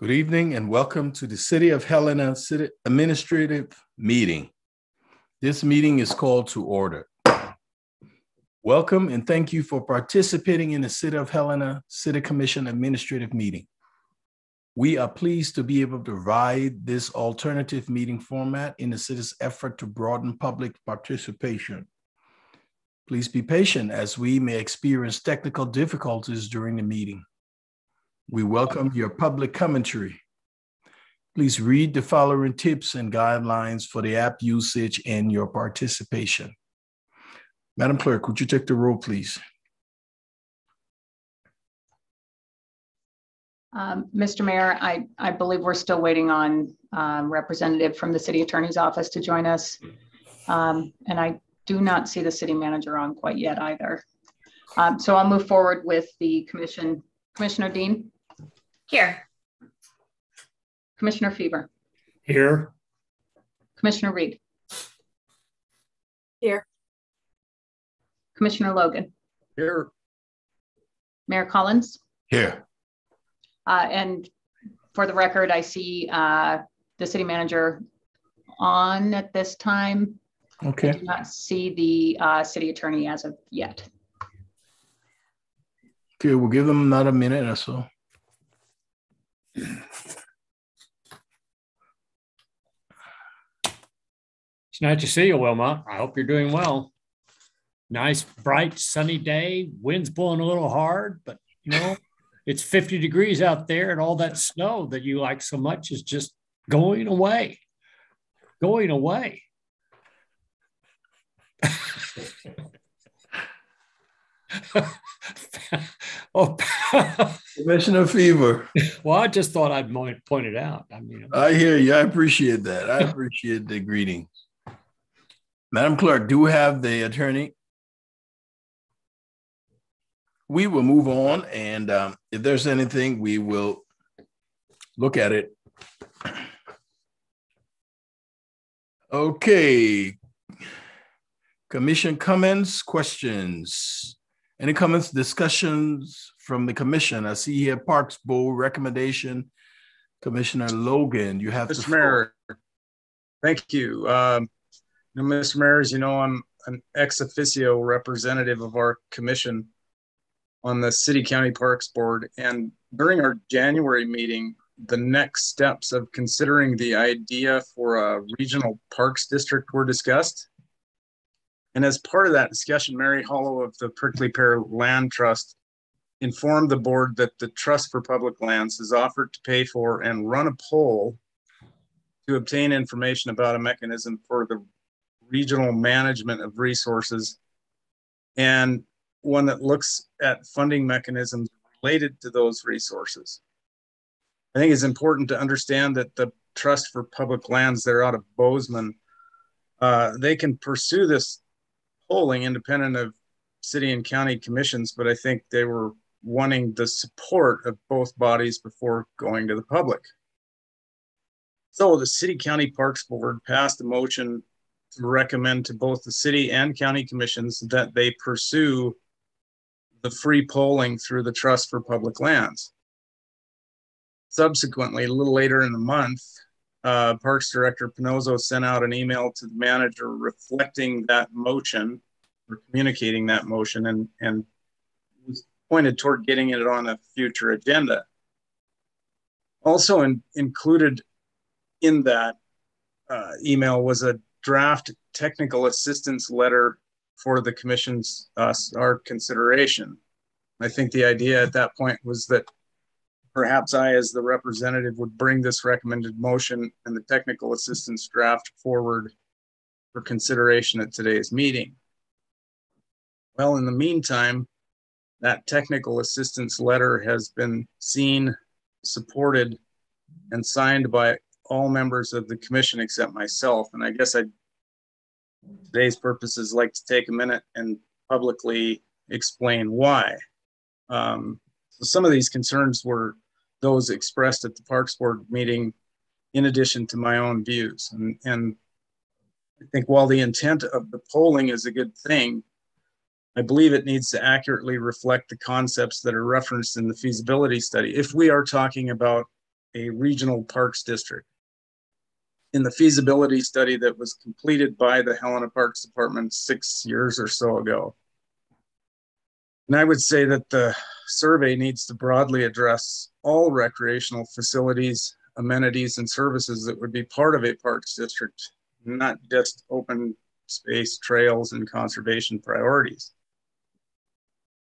Good evening and welcome to the City of Helena City Administrative Meeting. This meeting is called to order. Welcome and thank you for participating in the City of Helena City Commission Administrative Meeting. We are pleased to be able to provide this alternative meeting format in the city's effort to broaden public participation. Please be patient as we may experience technical difficulties during the meeting. We welcome your public commentary. Please read the following tips and guidelines for the app usage and your participation. Madam Clerk, would you take the roll, please? Um, Mr. Mayor, I, I believe we're still waiting on um, representative from the city attorney's office to join us. Um, and I do not see the city manager on quite yet either. Um, so I'll move forward with the commission. Commissioner Dean? Here. Commissioner Feaver? Here. Commissioner Reed? Here. Commissioner Logan? Here. Mayor Collins? Here. Uh, and for the record, I see uh, the city manager on at this time. Okay. I Okay. do not see the uh, city attorney as of yet. Okay, we'll give them another minute or so. It's nice to see you, Wilma. I hope you're doing well. Nice, bright, sunny day. Wind's blowing a little hard, but you know, it's 50 degrees out there, and all that snow that you like so much is just going away. Going away. oh, Commissioner Feaver, well, I just thought I'd point it out. I mean, I hear you. I appreciate that. I appreciate the greetings. Madam Clerk, do we have the attorney? We will move on, and um, if there's anything, we will look at it. Okay. Commission comments, questions? Any comments, discussions from the commission? I see here Parks Board recommendation. Commissioner Logan, you have the Mr. floor. Mayor, thank you. Um, you know, Mr. Mayor, as you know, I'm an ex officio representative of our commission on the City County Parks Board. And during our January meeting, the next steps of considering the idea for a regional parks district were discussed. And as part of that discussion, Mary Hollow of the Prickly Pear Land Trust informed the board that the Trust for Public Lands has offered to pay for and run a poll to obtain information about a mechanism for the regional management of resources and one that looks at funding mechanisms related to those resources. I think it's important to understand that the Trust for Public Lands, they're out of Bozeman, uh, they can pursue this polling independent of city and county commissions, but I think they were wanting the support of both bodies before going to the public. So the City County Parks Board passed a motion to recommend to both the city and county commissions that they pursue the free polling through the Trust for Public Lands. Subsequently, a little later in the month, uh, Parks Director Ponozzo sent out an email to the manager reflecting that motion or communicating that motion and, and was pointed toward getting it on a future agenda. Also in, included in that uh, email was a draft technical assistance letter for the commission's uh, our consideration. I think the idea at that point was that perhaps I, as the representative, would bring this recommended motion and the technical assistance draft forward for consideration at today's meeting. Well, in the meantime, that technical assistance letter has been seen, supported, and signed by all members of the commission except myself. And I guess I'd today's purposes like to take a minute and publicly explain why. Um, so some of these concerns were those expressed at the Parks Board meeting, in addition to my own views. And, and I think while the intent of the polling is a good thing, I believe it needs to accurately reflect the concepts that are referenced in the feasibility study. If we are talking about a regional parks district. In the feasibility study that was completed by the Helena Parks Department six years or so ago. And I would say that the survey needs to broadly address all recreational facilities, amenities, and services that would be part of a parks district, not just open space, trails, and conservation priorities.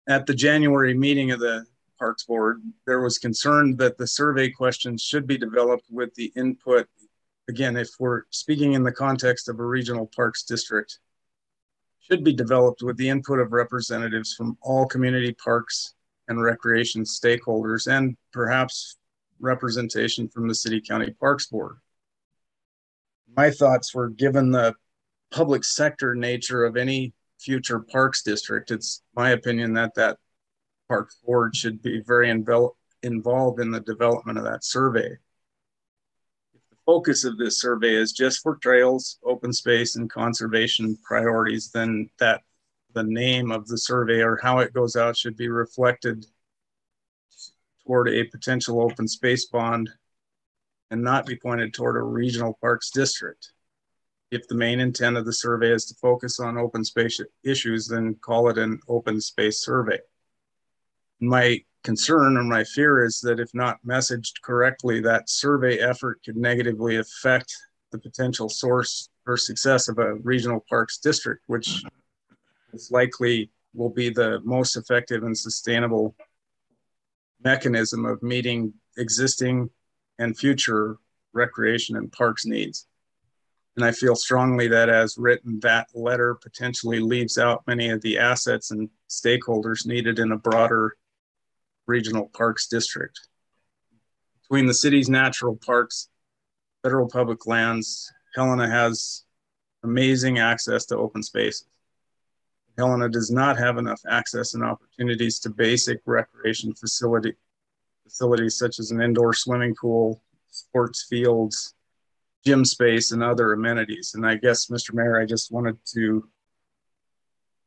At the January meeting of the Parks Board, there was concern that the survey questions should be developed with the input. Again, if we're speaking in the context of a regional parks district, should be developed with the input of representatives from all community parks and recreation stakeholders and perhaps representation from the City County Parks Board. My thoughts were given the public sector nature of any future parks district, it's my opinion that that park board should be very involved in the development of that survey. Focus of this survey is just for trails, open space, and conservation priorities, then that the name of the survey or how it goes out should be reflected toward a potential open space bond and not be pointed toward a regional parks district. If the main intent of the survey is to focus on open space issues, then call it an open space survey. My concern or my fear is that if not messaged correctly, that survey effort could negatively affect the potential source or success of a regional parks district, which is likely will be the most effective and sustainable mechanism of meeting existing and future recreation and parks needs. And I feel strongly that as written, that letter potentially leaves out many of the assets and stakeholders needed in a broader regional parks district. Between the city's natural parks, federal public lands, Helena has amazing access to open spaces. Helena does not have enough access and opportunities to basic recreation facility facilities such as an indoor swimming pool, sports fields, gym space and other amenities. And I guess, Mr. Mayor, I just wanted to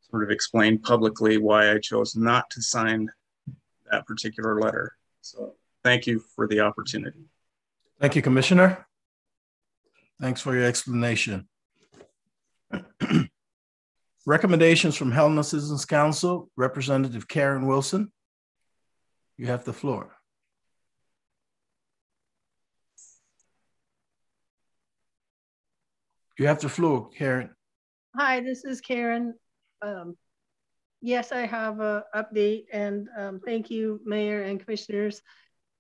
sort of explain publicly why I chose not to sign that particular letter. So thank you for the opportunity. Thank you, Commissioner. Thanks for your explanation. Recommendations from Helena Citizens Council, Representative Karen Wilson. You have the floor. You have the floor, Karen. Hi, this is Karen. Um, yes, I have an update and um, thank you, Mayor and Commissioners.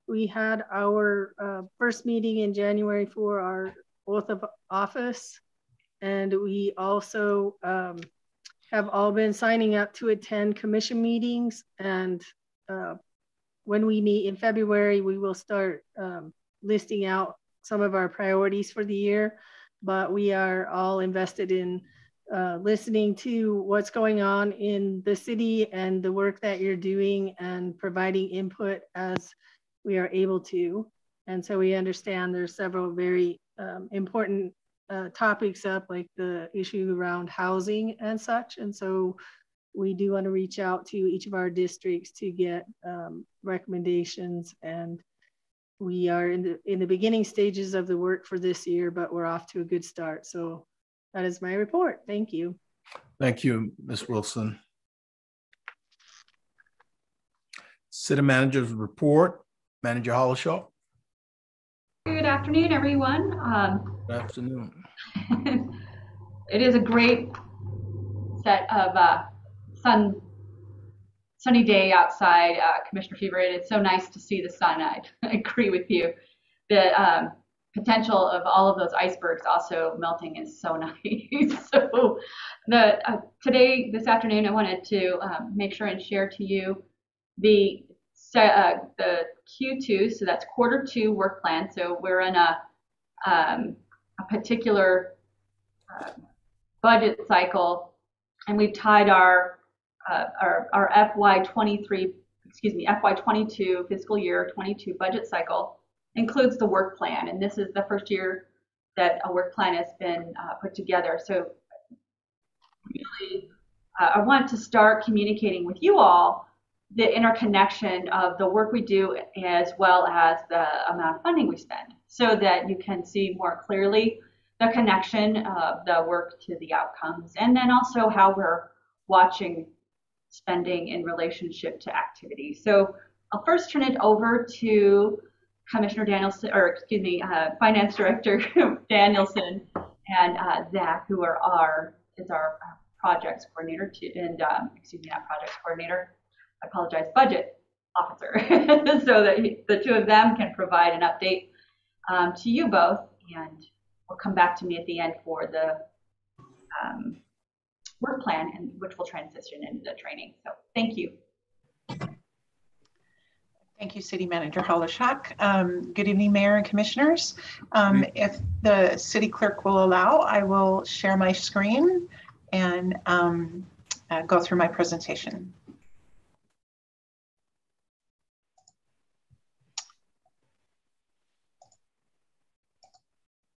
We had our uh, first meeting in January for our oath of office. And we also um, have all been signing up to attend commission meetings. And uh, when we meet in February, we will start um, listing out some of our priorities for the year but we are all invested in uh, listening to what's going on in the city and the work that you're doing and providing input as we are able to. And so we understand there's several very um, important uh, topics up, like the issue around housing and such. And so we do want to reach out to each of our districts to get um, recommendations and we are in the in the beginning stages of the work for this year, but we're off to a good start. So that is my report. Thank you. Thank you, Ms. Wilson. City Manager's report, Manager Harlow-Schalk. Good afternoon, everyone. Um, Good afternoon. it is a great set of uh, sun sunny day outside, uh, Commissioner Feaver. It's so nice to see the sun. I, I agree with you. The um, potential of all of those icebergs also melting is so nice. so the uh, today, this afternoon, I wanted to um, make sure and share to you the uh, the Q2, so that's quarter two work plan. So we're in a, um, a particular uh, budget cycle, and we've tied our uh, our, our FY23, excuse me, FY22 fiscal year 22 budget cycle includes the work plan. And this is the first year that a work plan has been uh, put together. So really, uh, I want to start communicating with you all the interconnection of the work we do as well as the amount of funding we spend so that you can see more clearly the connection of the work to the outcomes and then also how we're watching spending in relationship to activity. So I'll first turn it over to Commissioner Danielson, or excuse me, uh, Finance Director Danielson and uh, Zach, who are our is our uh, projects coordinator to, and um, excuse me, not projects coordinator. I apologize, budget officer, so that he, the two of them can provide an update um, to you both, and will come back to me at the end for the um, work plan, and which will transition into the training. So thank you. Thank you, City Manager Harlow-Schalk. Um, good evening, Mayor and Commissioners. Um, if the City Clerk will allow, I will share my screen and um, uh, go through my presentation.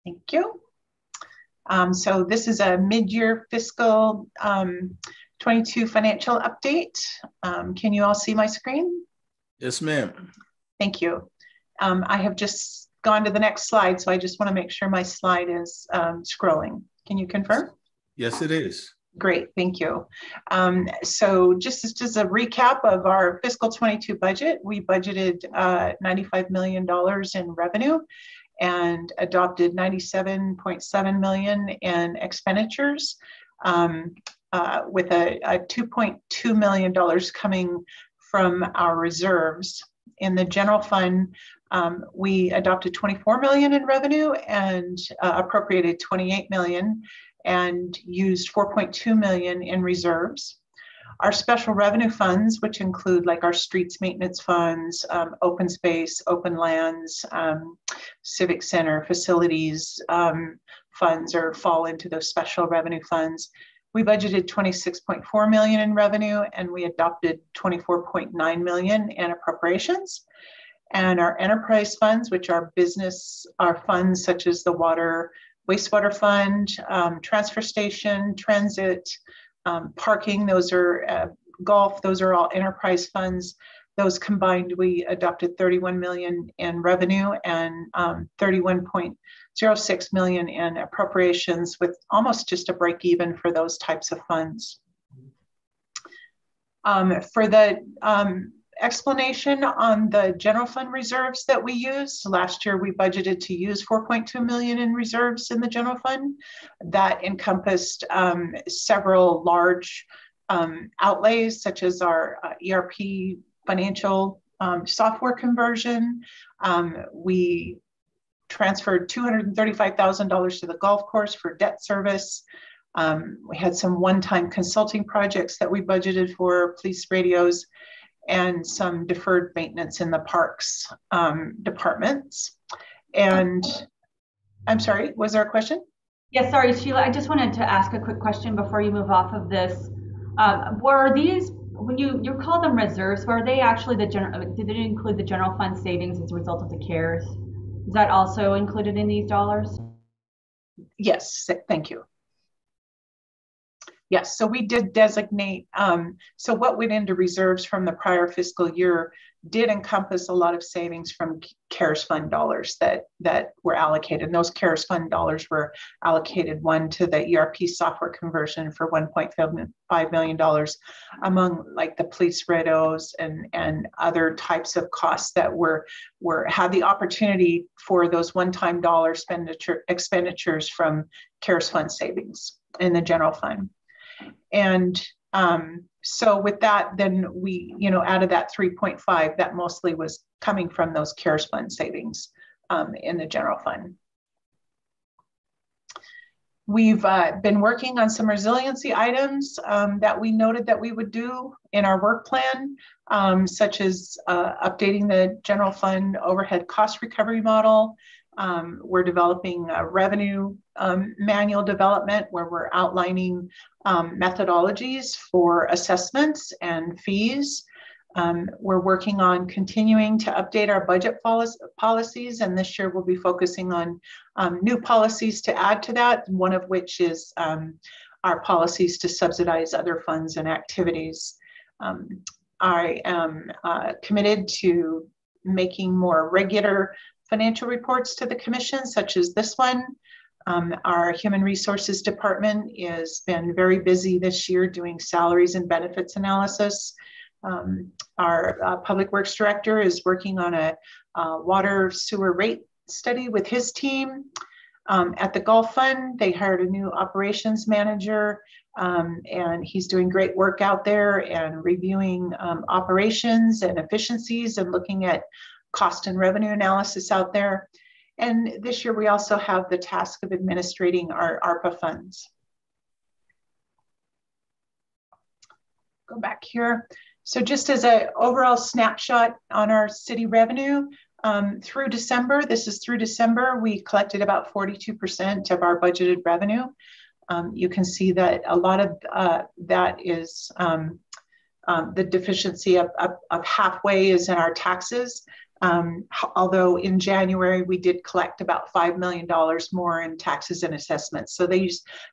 Thank you. Um, so this is a mid-year fiscal um, 22 financial update. Um, can you all see my screen? Yes, ma'am. Thank you. Um, I have just gone to the next slide, so I just want to make sure my slide is um, scrolling. Can you confirm? Yes, it is. Great, thank you. Um, so just as, just a recap of our fiscal 22 budget, we budgeted uh, $95 million in revenue and adopted 97.7 million in expenditures um, uh, with a, a $2.2 million coming from our reserves. In the general fund, um, we adopted 24 million in revenue and uh, appropriated 28 million and used 4.2 million in reserves. Our special revenue funds, which include like our streets maintenance funds, um, open space, open lands, um, civic center facilities um, funds, or fall into those special revenue funds. We budgeted 26.4 million in revenue and we adopted 24.9 million in appropriations. And our enterprise funds, which are business, are funds such as the water, wastewater fund, um, transfer station, transit, um, parking, those are uh, golf, those are all enterprise funds. Those combined, we adopted 31 million in revenue and um, 31.06 million in appropriations with almost just a break even for those types of funds. Um, for the um, explanation on the general fund reserves that we use. Last year, we budgeted to use 4.2 million in reserves in the general fund. That encompassed um, several large um, outlays, such as our uh, ERP financial um, software conversion. Um, we transferred $235,000 to the golf course for debt service. Um, we had some one-time consulting projects that we budgeted for police radios and some deferred maintenance in the parks um, departments. And I'm sorry, was there a question? Yes, yeah, sorry, Sheila. I just wanted to ask a quick question before you move off of this. Um, were these when you you call them reserves? are they actually the general? Did it include the general fund savings as a result of the CARES? Is that also included in these dollars? Yes, thank you. Yes, so we did designate, um, so what went into reserves from the prior fiscal year did encompass a lot of savings from CARES fund dollars that, that were allocated. And those CARES fund dollars were allocated one to the ERP software conversion for $1.5 million among like the police ridos and, and other types of costs that were, were had the opportunity for those one-time dollar expenditure, expenditures from CARES fund savings in the general fund. And um, so with that, then we, you know, out of that 3.5, that mostly was coming from those CARES fund savings um, in the general fund. We've uh, been working on some resiliency items um, that we noted that we would do in our work plan, um, such as uh, updating the general fund overhead cost recovery model, um, we're developing a revenue um, manual development where we're outlining um, methodologies for assessments and fees. Um, we're working on continuing to update our budget policies, and this year we'll be focusing on um, new policies to add to that, one of which is um, our policies to subsidize other funds and activities. I am uh, committed to making more regular financial reports to the commission, such as this one. Um, our Human Resources Department has been very busy this year doing salaries and benefits analysis. Um, our uh, Public Works Director is working on a uh, water sewer rate study with his team. Um, at the Gulf Fund, they hired a new operations manager, um, and he's doing great work out there and reviewing um, operations and efficiencies and looking at cost and revenue analysis out there. And this year we also have the task of administrating our ARPA funds. Go back here. So just as an overall snapshot on our city revenue, um, through December, this is through December, we collected about 42% of our budgeted revenue. Um, you can see that a lot of uh, that is um, um the deficiency of, of, of, halfway is in our taxes. Um, although in January we did collect about $5 million more in taxes and assessments. So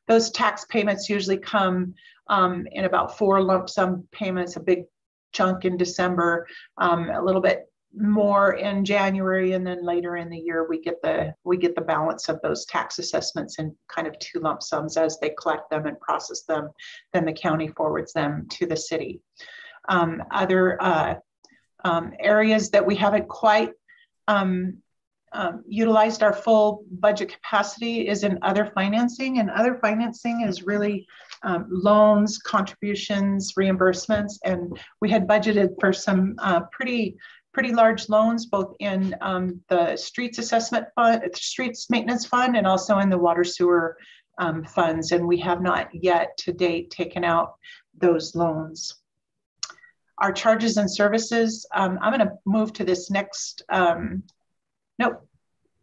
those tax payments usually come um, in about four lump sum payments, a big chunk in December, um, a little bit more in January, and then later in the year we get the we get the balance of those tax assessments in kind of two lump sums as they collect them and process them. Then the county forwards them to the city. Um, other uh, um, areas that we haven't quite um, um, utilized our full budget capacity is in other financing, and other financing is really um, loans, contributions, reimbursements, and we had budgeted for some uh, pretty pretty large loans, both in um, the streets assessment fund, streets maintenance fund, and also in the water sewer um, funds. And we have not yet to date taken out those loans. Our charges and services, um, I'm going to move to this next. Um, nope,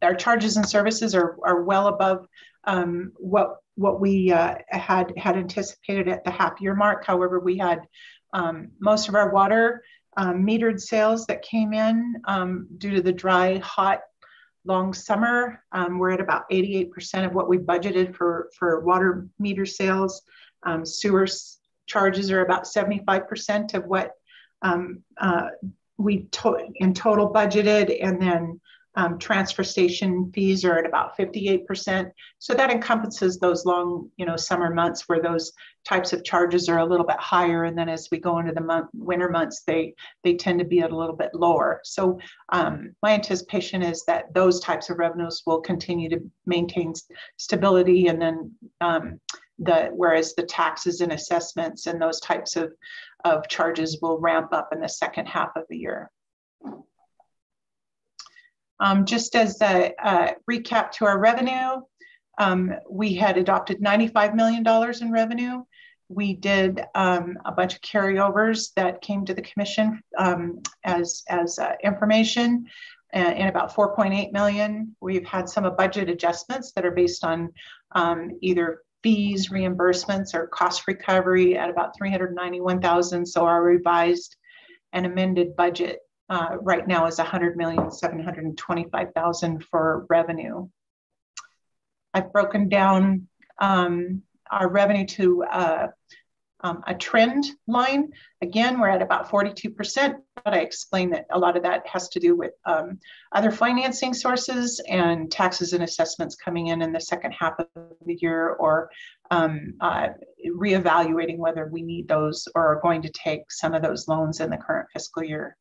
our charges and services are, are well above um, what what we uh, had had anticipated at the half year mark. However, we had um, most of our water um, metered sales that came in um, due to the dry, hot, long summer. Um, we're at about 88% of what we budgeted for, for water meter sales. Sewer charges are about 75% of what um, uh, we to- in total budgeted. And then um, transfer station fees are at about 58%. So that encompasses those long, you know, summer months where those types of charges are a little bit higher. And then as we go into the month, winter months, they, they tend to be at a little bit lower. So um, my anticipation is that those types of revenues will continue to maintain stability. And then um, the, whereas the taxes and assessments and those types of, of charges will ramp up in the second half of the year. Um, just as a, a, recap to our revenue, um, we had adopted $95 million in revenue. We did um, a bunch of carryovers that came to the commission um, as, as uh, information in about 4.8 million. We've had some budget adjustments that are based on um, either fees, reimbursements, or cost recovery at about 391,000. So our revised and amended budget uh, right now is 100,725,000 for revenue. I've broken down um, our revenue to uh, um, a trend line. Again, we're at about 42%, but I explained that a lot of that has to do with um, other financing sources and taxes and assessments coming in in the second half of the year or um, uh, reevaluating whether we need those or are going to take some of those loans in the current fiscal year.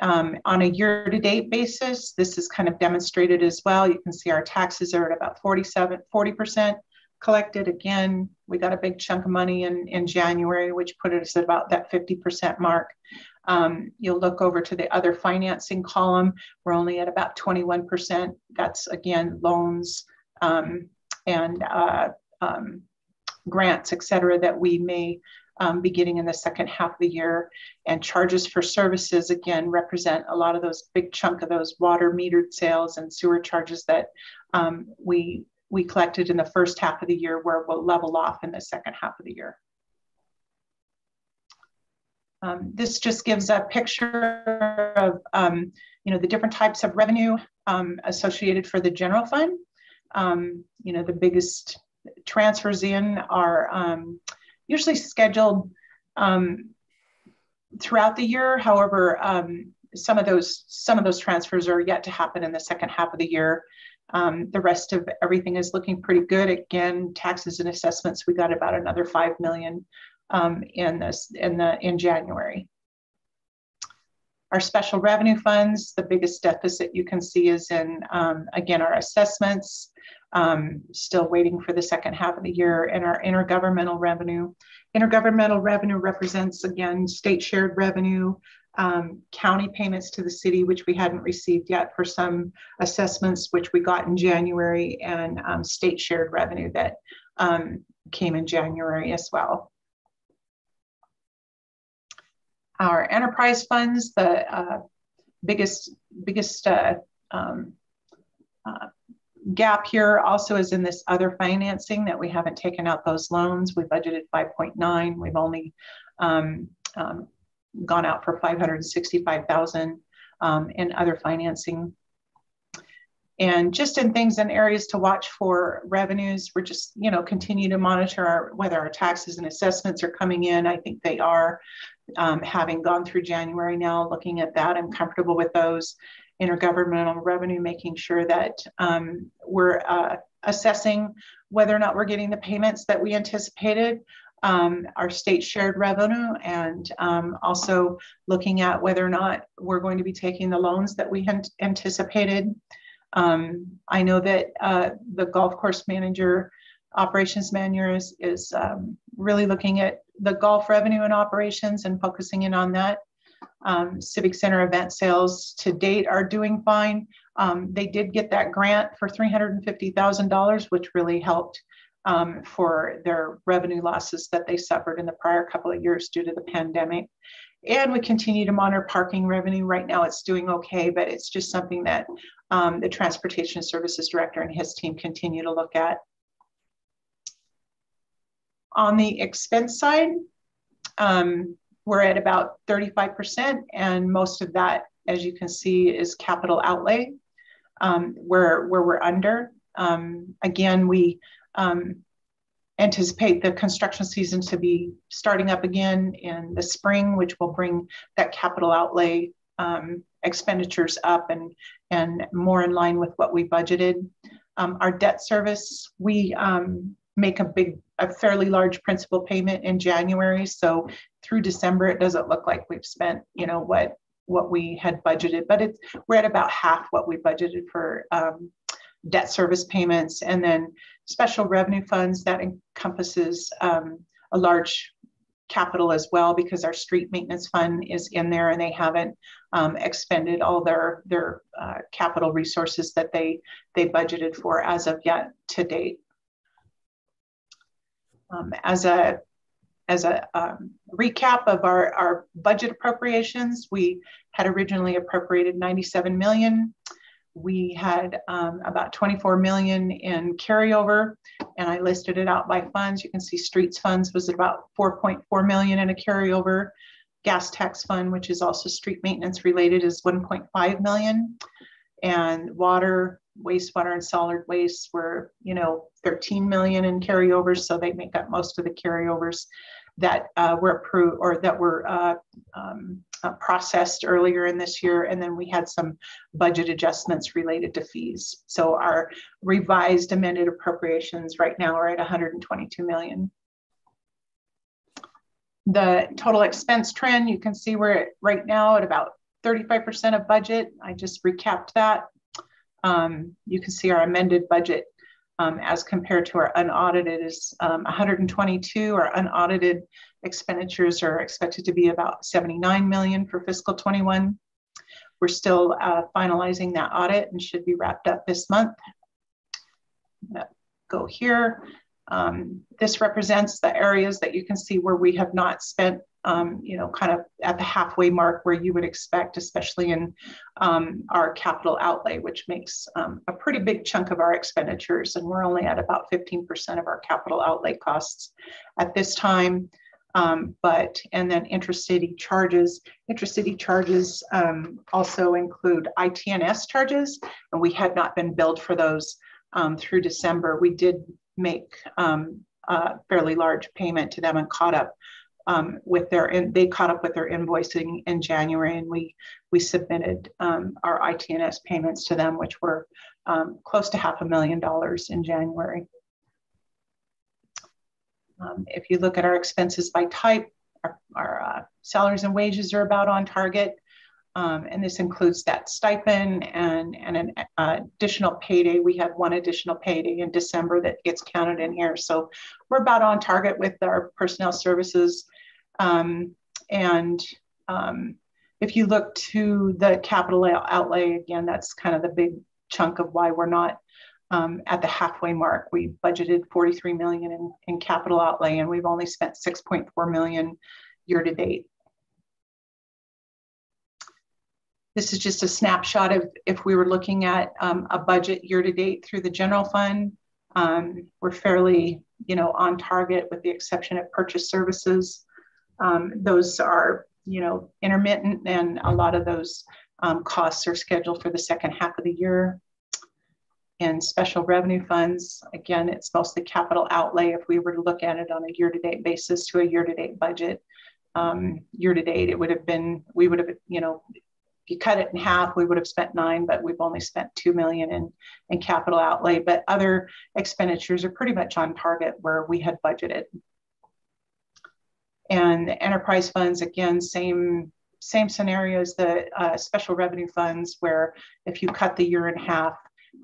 Um, on a year-to-date basis, this is kind of demonstrated as well. You can see our taxes are at about 47, 40% collected. Again, we got a big chunk of money in, in January, which put us at about that 50% mark. Um, you'll look over to the other financing column. We're only at about 21%. That's again, loans um, and uh, um, grants, et cetera, that we may um, getting in the second half of the year. And charges for services, again, represent a lot of those big chunk of those water metered sales and sewer charges that um, we, we collected in the first half of the year where we'll level off in the second half of the year. Um, this just gives a picture of um, you know the different types of revenue um, associated for the general fund. Um, you know the biggest transfers in are um, usually scheduled um, throughout the year. However, some of those some of those transfers are yet to happen in the second half of the year. Um, the rest of everything is looking pretty good. Again, taxes and assessments, we got about another five million um, in this in the in January. Our special revenue funds, the biggest deficit you can see is in um, again our assessments. Um, still waiting for the second half of the year, and our intergovernmental revenue. Intergovernmental revenue represents again state shared revenue, um, county payments to the city, which we hadn't received yet for some assessments, which we got in January, and um, state shared revenue that um, came in January as well. Our enterprise funds, the uh, biggest biggest uh, um, uh, gap here also is in this other financing that we haven't taken out those loans. We budgeted 5.9. We've only um, um, gone out for 565,000 um, in other financing. And just in things and areas to watch for revenues, we're just, you know, continue to monitor our, whether our taxes and assessments are coming in. I think they are. Um, having gone through January now, looking at that, I'm comfortable with those intergovernmental revenue, making sure that um, we're uh, assessing whether or not we're getting the payments that we anticipated um, our state shared revenue and um, also looking at whether or not we're going to be taking the loans that we had anticipated. Um, I know that uh, the golf course manager, operations manager is, is um, really looking at the golf revenue and operations and focusing in on that. Um, Civic Center event sales to date are doing fine. Um, they did get that grant for $350,000, which really helped um, for their revenue losses that they suffered in the prior couple of years due to the pandemic. And we continue to monitor parking revenue. Right now, it's doing okay, but it's just something that um, the Transportation Services Director and his team continue to look at. On the expense side, um, we're at about 35%, and most of that, as you can see, is capital outlay, um, where, where we're under. Um, again, we um, anticipate the construction season to be starting up again in the spring, which will bring that capital outlay um, expenditures up and, and more in line with what we budgeted. Um, our debt service, we um, make a big, a fairly large principal payment in January. So through December, it doesn't look like we've spent, you know, what what we had budgeted, but it's we're at about half what we budgeted for um, debt service payments, and then special revenue funds that encompasses um, a large capital as well because our street maintenance fund is in there and they haven't um, expended all their their uh, capital resources that they they budgeted for as of yet to date. Um, as a as a um, recap of our, our budget appropriations, we had originally appropriated 97 million we had um, about 24 million in carryover and I listed it out by funds. You can see streets funds was about 4.4 million in a carryover. Gas tax fund, which is also street maintenance related is 1.5 million. And water, wastewater and solid waste were, you know, 13 million in carryovers. So they make up most of the carryovers that uh, were approved or that were uh, um, uh, processed earlier in this year. And then we had some budget adjustments related to fees. So our revised amended appropriations right now are at 122 million. The total expense trend, you can see we're at right now at about 35% of budget. I just recapped that. Um, you can see our amended budget um, as compared to our unaudited is um, 122. Our unaudited expenditures are expected to be about 79 million for fiscal 21. We're still uh, finalizing that audit and should be wrapped up this month. Go here. Um, this represents the areas that you can see where we have not spent um, you know, kind of at the halfway mark where you would expect, especially in um, our capital outlay, which makes um, a pretty big chunk of our expenditures. And we're only at about 15% of our capital outlay costs at this time. Um, but, and then intracity charges. Intracity charges um, also include ITNS charges, and we had not been billed for those um, through December. We did make a fairly large payment to them and caught up um, with their, and they caught up with their invoicing in January and we, we submitted um, our ITNS payments to them, which were um, close to half a million dollars in January. Um, if you look at our expenses by type, our, our uh, salaries and wages are about on target. Um, and this includes that stipend and, and an uh, additional payday. We had one additional payday in December that gets counted in here. So we're about on target with our personnel services. Um, and um, if you look to the capital outlay, again, that's kind of the big chunk of why we're not um, at the halfway mark. We budgeted 43 million in, in capital outlay and we've only spent 6.4 million year to date. This is just a snapshot of if we were looking at um, a budget year to date through the general fund. Um, we're fairly, you know, on target with the exception of purchase services. Um, those are, you know, intermittent and a lot of those um, costs are scheduled for the second half of the year. And special revenue funds, again, it's mostly capital outlay if we were to look at it on a year-to-date basis to a year-to-date budget. Um, year-to-date, it would have been, we would have, you know, if you cut it in half, we would have spent nine, but we've only spent two million in, in capital outlay. But other expenditures are pretty much on target where we had budgeted. And enterprise funds, again, same same scenario as the uh, special revenue funds, where if you cut the year in half,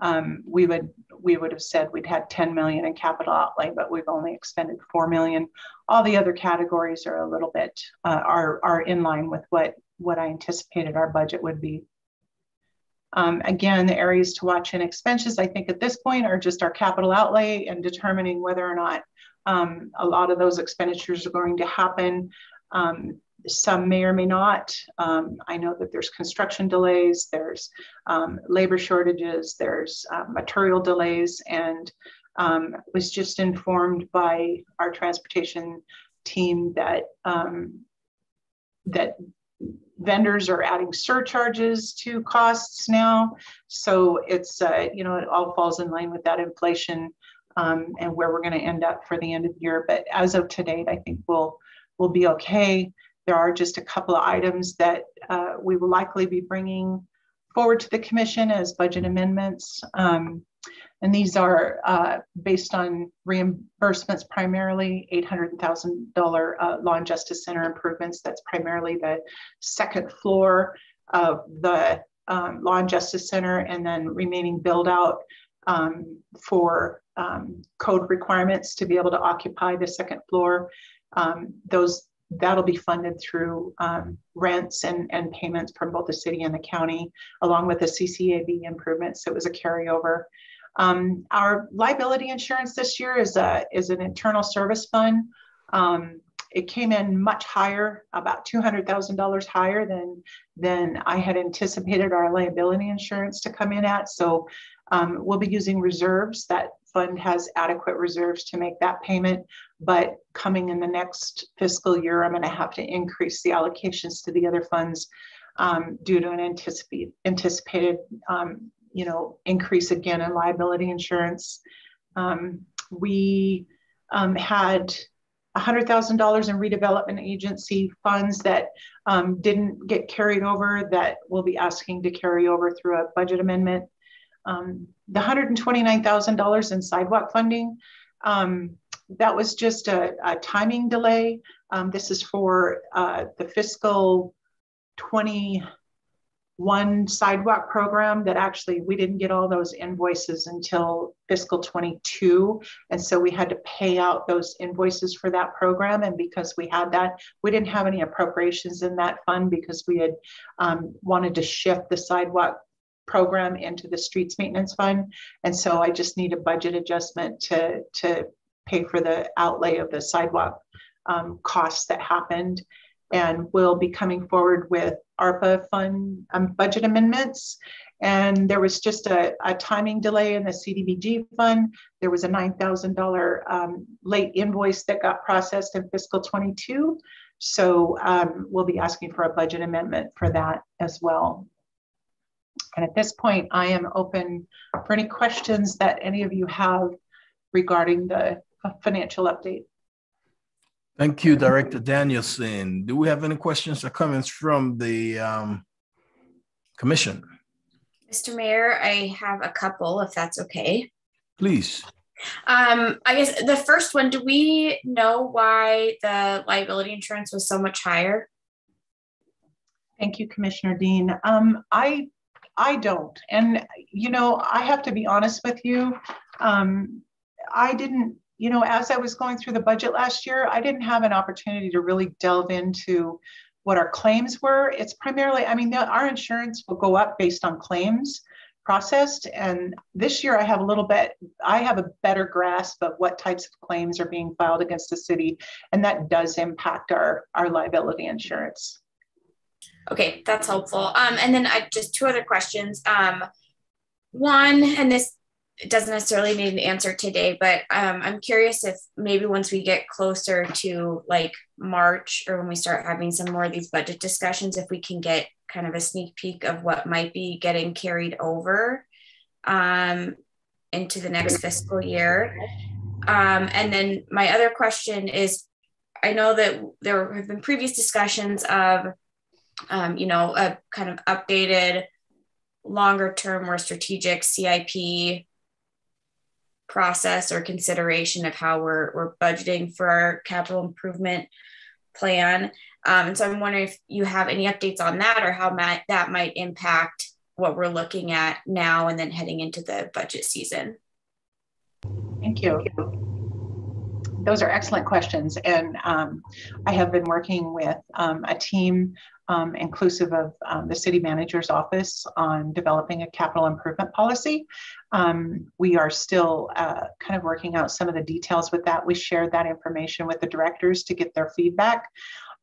um, we would we would have said we'd had 10 million in capital outlay, but we've only expended 4 million. All the other categories are a little bit uh, are are in line with what what I anticipated our budget would be. Um, again, the areas to watch in expenses, I think at this point are just our capital outlay and determining whether or not um, a lot of those expenditures are going to happen. Um, some may or may not. Um, I know that there's construction delays, there's um, labor shortages, there's uh, material delays, and um, was just informed by our transportation team that that vendors are adding surcharges to costs now. So it's, uh, you know, it all falls in line with that inflation um, and where we're going to end up for the end of the year. But as of today, I think we'll, we'll be okay. There are just a couple of items that uh, we will likely be bringing forward to the commission as budget amendments. Um, and these are uh, based on reimbursements primarily $800,000 uh, Law and Justice Center improvements. That's primarily the second floor of the um, Law and Justice Center and then remaining build out um, for um, code requirements to be able to occupy the second floor. Um, those that'll be funded through um, rents and, and payments from both the city and the county, along with the CCAB improvements. So it was a carryover. Um, our liability insurance this year is a is an internal service fund. Um, it came in much higher, about two hundred thousand dollars higher than than I had anticipated our liability insurance to come in at. So um, we'll be using reserves. That fund has adequate reserves to make that payment. But coming in the next fiscal year, I'm going to have to increase the allocations to the other funds um, due to an anticipate, anticipated um, you know, increase again in liability insurance. Um, we um, had $100,000 in redevelopment agency funds that um, didn't get carried over that we'll be asking to carry over through a budget amendment. Um, the $129,000 in sidewalk funding, um, that was just a, a timing delay. Um, this is for uh, the fiscal 20 one sidewalk program that actually we didn't get all those invoices until fiscal 22 and so we had to pay out those invoices for that program and because we had that we didn't have any appropriations in that fund because we had um, wanted to shift the sidewalk program into the streets maintenance fund and so i just need a budget adjustment to to pay for the outlay of the sidewalk um, costs that happened and we'll be coming forward with ARPA fund um, budget amendments. And there was just a, a, timing delay in the CDBG fund. There was a $9,000 um, late invoice that got processed in fiscal 22. So um, we'll be asking for a budget amendment for that as well. And at this point, I am open for any questions that any of you have regarding the financial update. Thank you, Director Danielson. Do we have any questions or comments from the um, commission? Mr. Mayor, I have a couple, if that's okay. Please. Um, I guess the first one, do we know why the liability insurance was so much higher? Thank you, Commissioner Dean. Um, I, I don't. And, you know, I have to be honest with you. Um, I didn't, you know, as I was going through the budget last year, I didn't have an opportunity to really delve into what our claims were. It's primarily, I mean, the, our insurance will go up based on claims processed. And this year I have a little bit, I have a better grasp of what types of claims are being filed against the city. And that does impact our, our liability insurance. Okay, that's helpful. Um, and then I just two other questions. Um, one, and this doesn't necessarily need an answer today, but um, I'm curious if maybe once we get closer to like March or when we start having some more of these budget discussions, if we can get kind of a sneak peek of what might be getting carried over um, into the next fiscal year. Um, and then my other question is I know that there have been previous discussions of um, you know, a kind of updated, longer term, more strategic CIP process or consideration of how we're, we're budgeting for our capital improvement plan. Um, and so I'm wondering if you have any updates on that or how might, that might impact what we're looking at now and then heading into the budget season. Thank you. Those are excellent questions. And um, I have been working with um, a team um, inclusive of um, the city manager's office on developing a capital improvement policy. Um, we are still uh, kind of working out some of the details with that. We shared that information with the directors to get their feedback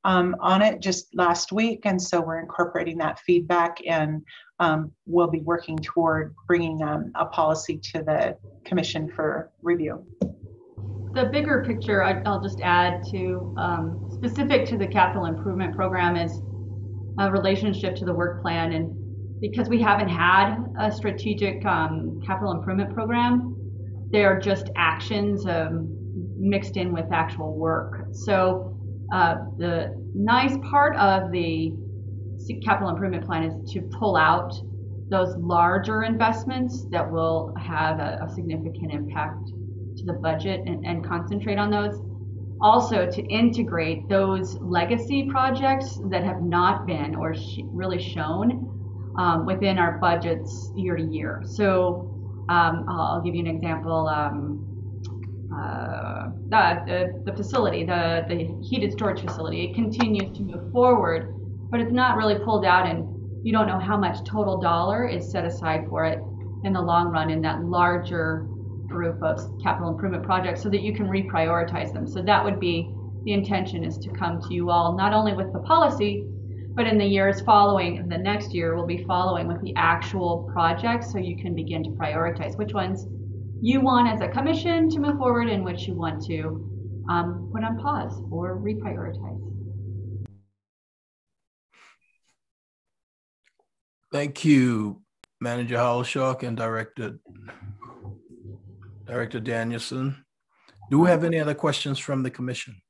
um, on it just last week. And so we're incorporating that feedback and um, we'll be working toward bringing um, a policy to the commission for review the bigger picture I, will just add to um, specific to the capital improvement program is a relationship to the work plan. And because we haven't had a strategic um, capital improvement program, they're just actions um, mixed in with actual work. So uh, the nice part of the capital improvement plan is to pull out those larger investments that will have a, a significant impact to the budget and, and concentrate on those also to integrate those legacy projects that have not been or sh- really shown um, within our budgets year to year. So um, I'll give you an example. Um, uh, the, the, facility, the, the heated storage facility, it continues to move forward, but it's not really pulled out and you don't know how much total dollar is set aside for it in the long run in that larger group of capital improvement projects so that you can reprioritize them. So that would be the intention is to come to you all not only with the policy, but in the years following, the next year we'll be following with the actual projects so you can begin to prioritize which ones you want as a commission to move forward and which you want to um, put on pause or reprioritize. Thank you, Manager Harlow-Schalk and Director Director Danielson. Do we have any other questions from the commission?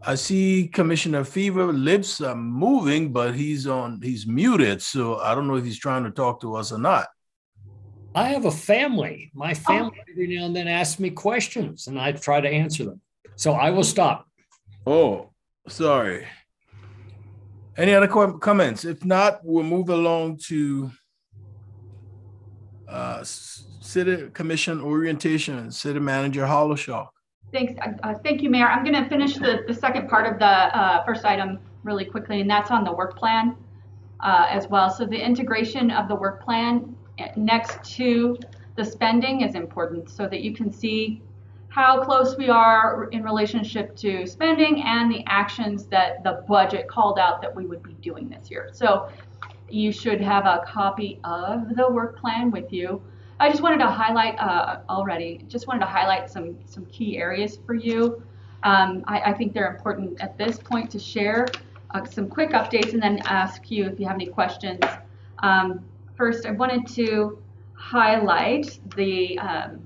I see Commissioner Feaver lips are moving, but he's on, he's muted. So I don't know if he's trying to talk to us or not. I have a family. My oh. family every now and then asks me questions and I try to answer them. So I will stop. Oh, sorry. Any other comments? If not, we'll move along to uh, City Commission orientation, City Manager Harlow-Schalk. Thanks. Uh, uh thank you, Mayor. I'm going to finish the, the second part of the uh, first item really quickly, and that's on the work plan uh, as well. So the integration of the work plan eh, next to the spending is important so that you can see how close we are in relationship to spending and the actions that the budget called out that we would be doing this year. So you should have a copy of the work plan with you. I just wanted to highlight uh, already, just wanted to highlight some, some key areas for you. Um, I, I, think they're important at this point to share uh, some quick updates and then ask you if you have any questions. Um, first, I wanted to highlight the um,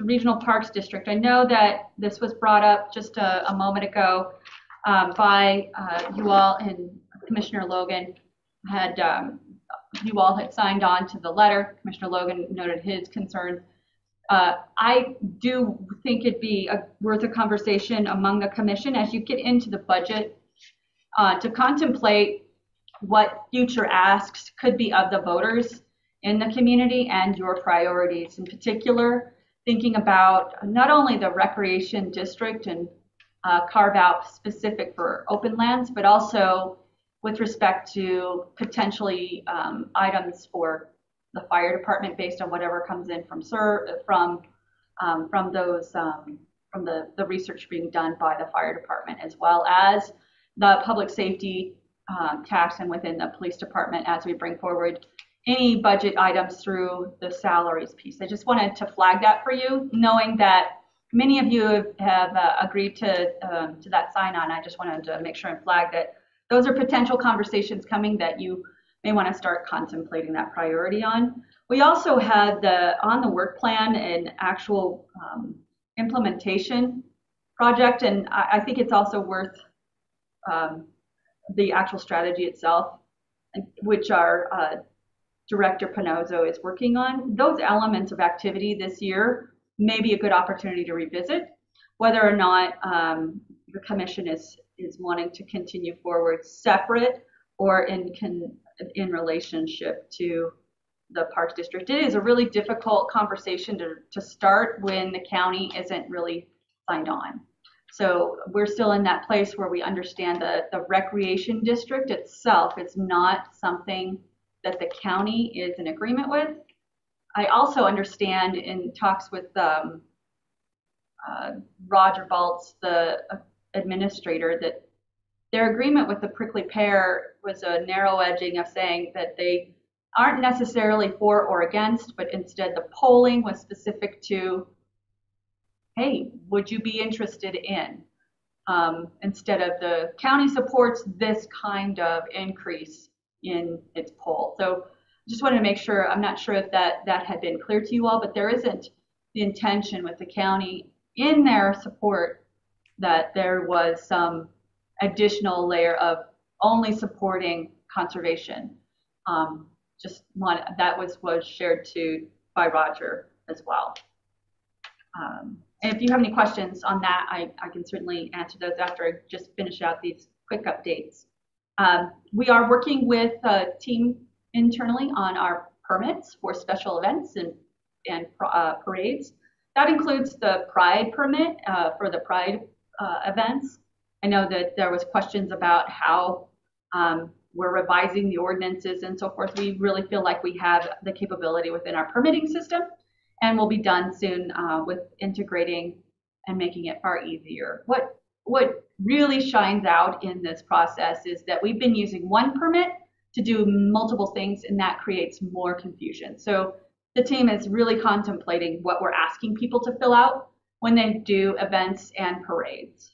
Regional Parks District. I know that this was brought up just a, a moment ago um, by uh, you all and Commissioner Logan had um, you all had signed on to the letter. Commissioner Logan noted his concerns. Uh, I do think it'd be a, worth a conversation among the commission as you get into the budget uh, to contemplate what future asks could be of the voters in the community and your priorities. In particular, thinking about not only the recreation district and uh, carve out specific for open lands, but also with respect to potentially um, items for the fire department based on whatever comes in from SIR, from um, from those um, from the the research being done by the fire department as well as the public safety um, tax and within the police department as we bring forward any budget items through the salaries piece. I just wanted to flag that for you, knowing that many of you have, have uh, agreed to um, to that sign on. I just wanted to make sure and flag that those are potential conversations coming that you may want to start contemplating that priority on. We also had the on the work plan an actual um, implementation project, and I, I, think it's also worth um, the actual strategy itself, which are uh, Director Ponozzo is working on. Those elements of activity this year may be a good opportunity to revisit whether or not um, the commission is is wanting to continue forward separate or in in relationship to the Parks District. It is a really difficult conversation to, to start when the county isn't really signed on. So we're still in that place where we understand that the recreation district itself is not something that the county is in agreement with. I also understand in talks with um, uh, Roger Baltz, the administrator, that their agreement with the prickly pear was a narrow edging of saying that they aren't necessarily for or against, but instead the polling was specific to, hey, would you be interested in? Um, instead of the county supports this kind of increase in its poll. So just wanted to make sure, I'm not sure if that, that had been clear to you all, but there isn't the intention with the county in their support that there was some additional layer of only supporting conservation. Um, just one that was was shared to by Roger as well. Um, and if you have any questions on that, I, I can certainly answer those after I just finish out these quick updates. Um, we are working with a team internally on our permits for special events and, and uh, parades. That includes the Pride permit uh, for the Pride uh, events. I know that there was questions about how um, we're revising the ordinances and so forth. We really feel like we have the capability within our permitting system and we'll be done soon uh, with integrating and making it far easier. What what really shines out in this process is that we've been using one permit to do multiple things and that creates more confusion. So the team is really contemplating what we're asking people to fill out when they do events and parades.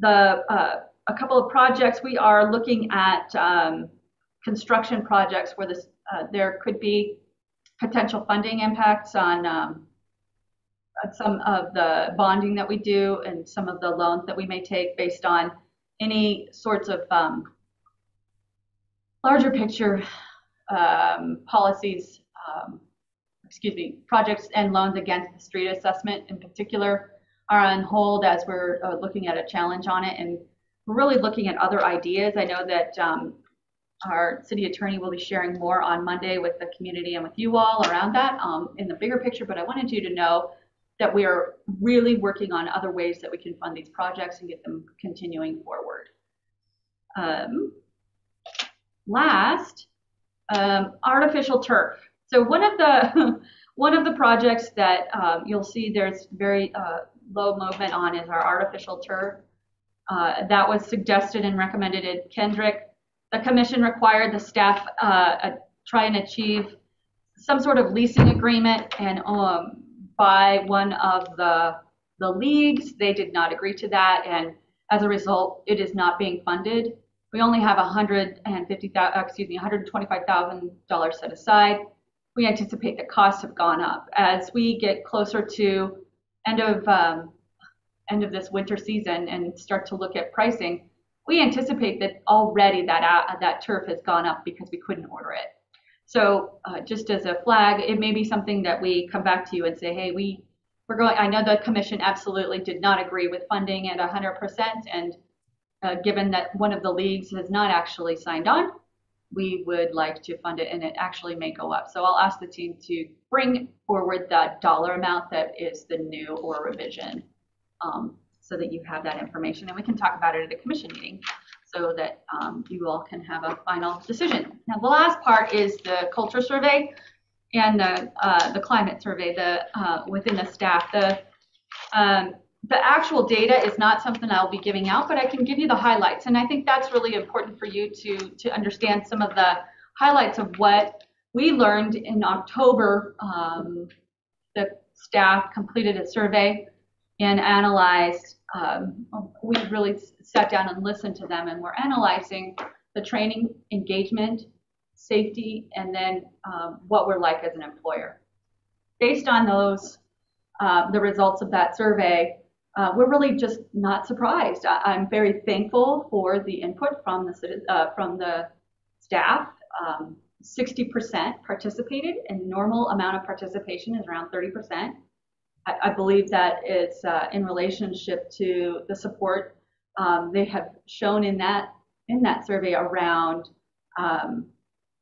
The uh, a couple of projects we are looking at um, construction projects where this uh, there could be potential funding impacts on um, some of the bonding that we do and some of the loans that we may take based on any sorts of um, larger picture um, policies, um, excuse me, projects and loans against the street assessment in particular are on hold as we're uh, looking at a challenge on it. And we're really looking at other ideas. I know that um, our city attorney will be sharing more on Monday with the community and with you all around that um, in the bigger picture, but I wanted you to know that we are really working on other ways that we can fund these projects and get them continuing forward. Um, last, um, artificial turf. So one of the one of the projects that um, you'll see there's very uh, low movement on is our artificial turf. Uh, that was suggested and recommended at Kindrick. The commission required the staff uh, try and achieve some sort of leasing agreement and um, by one of the the leagues. They did not agree to that, and as a result, it is not being funded. We only have 150, excuse me, 125,000 dollars set aside. we anticipate that costs have gone up as we get closer to end of um, end of this winter season and start to look at pricing. We anticipate that already that uh, that turf has gone up because we couldn't order it. So uh, just as a flag, it may be something that we come back to you and say, hey, we we're going. I know the commission absolutely did not agree with funding at 100%, and uh, given that one of the leagues has not actually signed on, we would like to fund it and it actually may go up. So I'll ask the team to bring forward that dollar amount that is the new or revision um, so that you have that information and we can talk about it at a commission meeting so that um, you all can have a final decision. Now the last part is the culture survey and the, uh, the climate survey the, uh, within the staff. The, um, the actual data is not something I'll be giving out, but I can give you the highlights. And I think that's really important for you to, to understand some of the highlights of what we learned in October. Um, the staff completed a survey and analyzed, um, we really sat down and listened to them and we're analyzing the training, engagement, safety, and then um, what we're like as an employer. Based on those, uh, the results of that survey, uh, we're really just not surprised. I, am very thankful for the input from the uh, from the staff. Um, 60% participated, and normal amount of participation is around 30%. I, believe that is uh, in relationship to the support um, they have shown in that in that survey around um,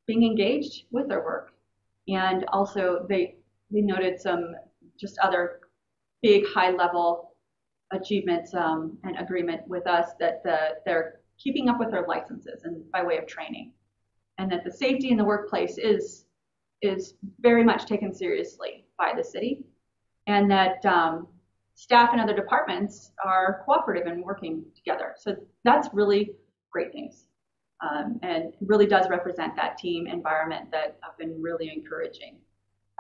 being engaged with their work, and also they they noted some just other big high level achievements um, and agreement with us that the, they're keeping up with their licenses and by way of training, and that the safety in the workplace is is very much taken seriously by the city, and that um, staff and other departments are cooperative and working together. So that's really great news. Um, and really does represent that team environment that I've been really encouraging.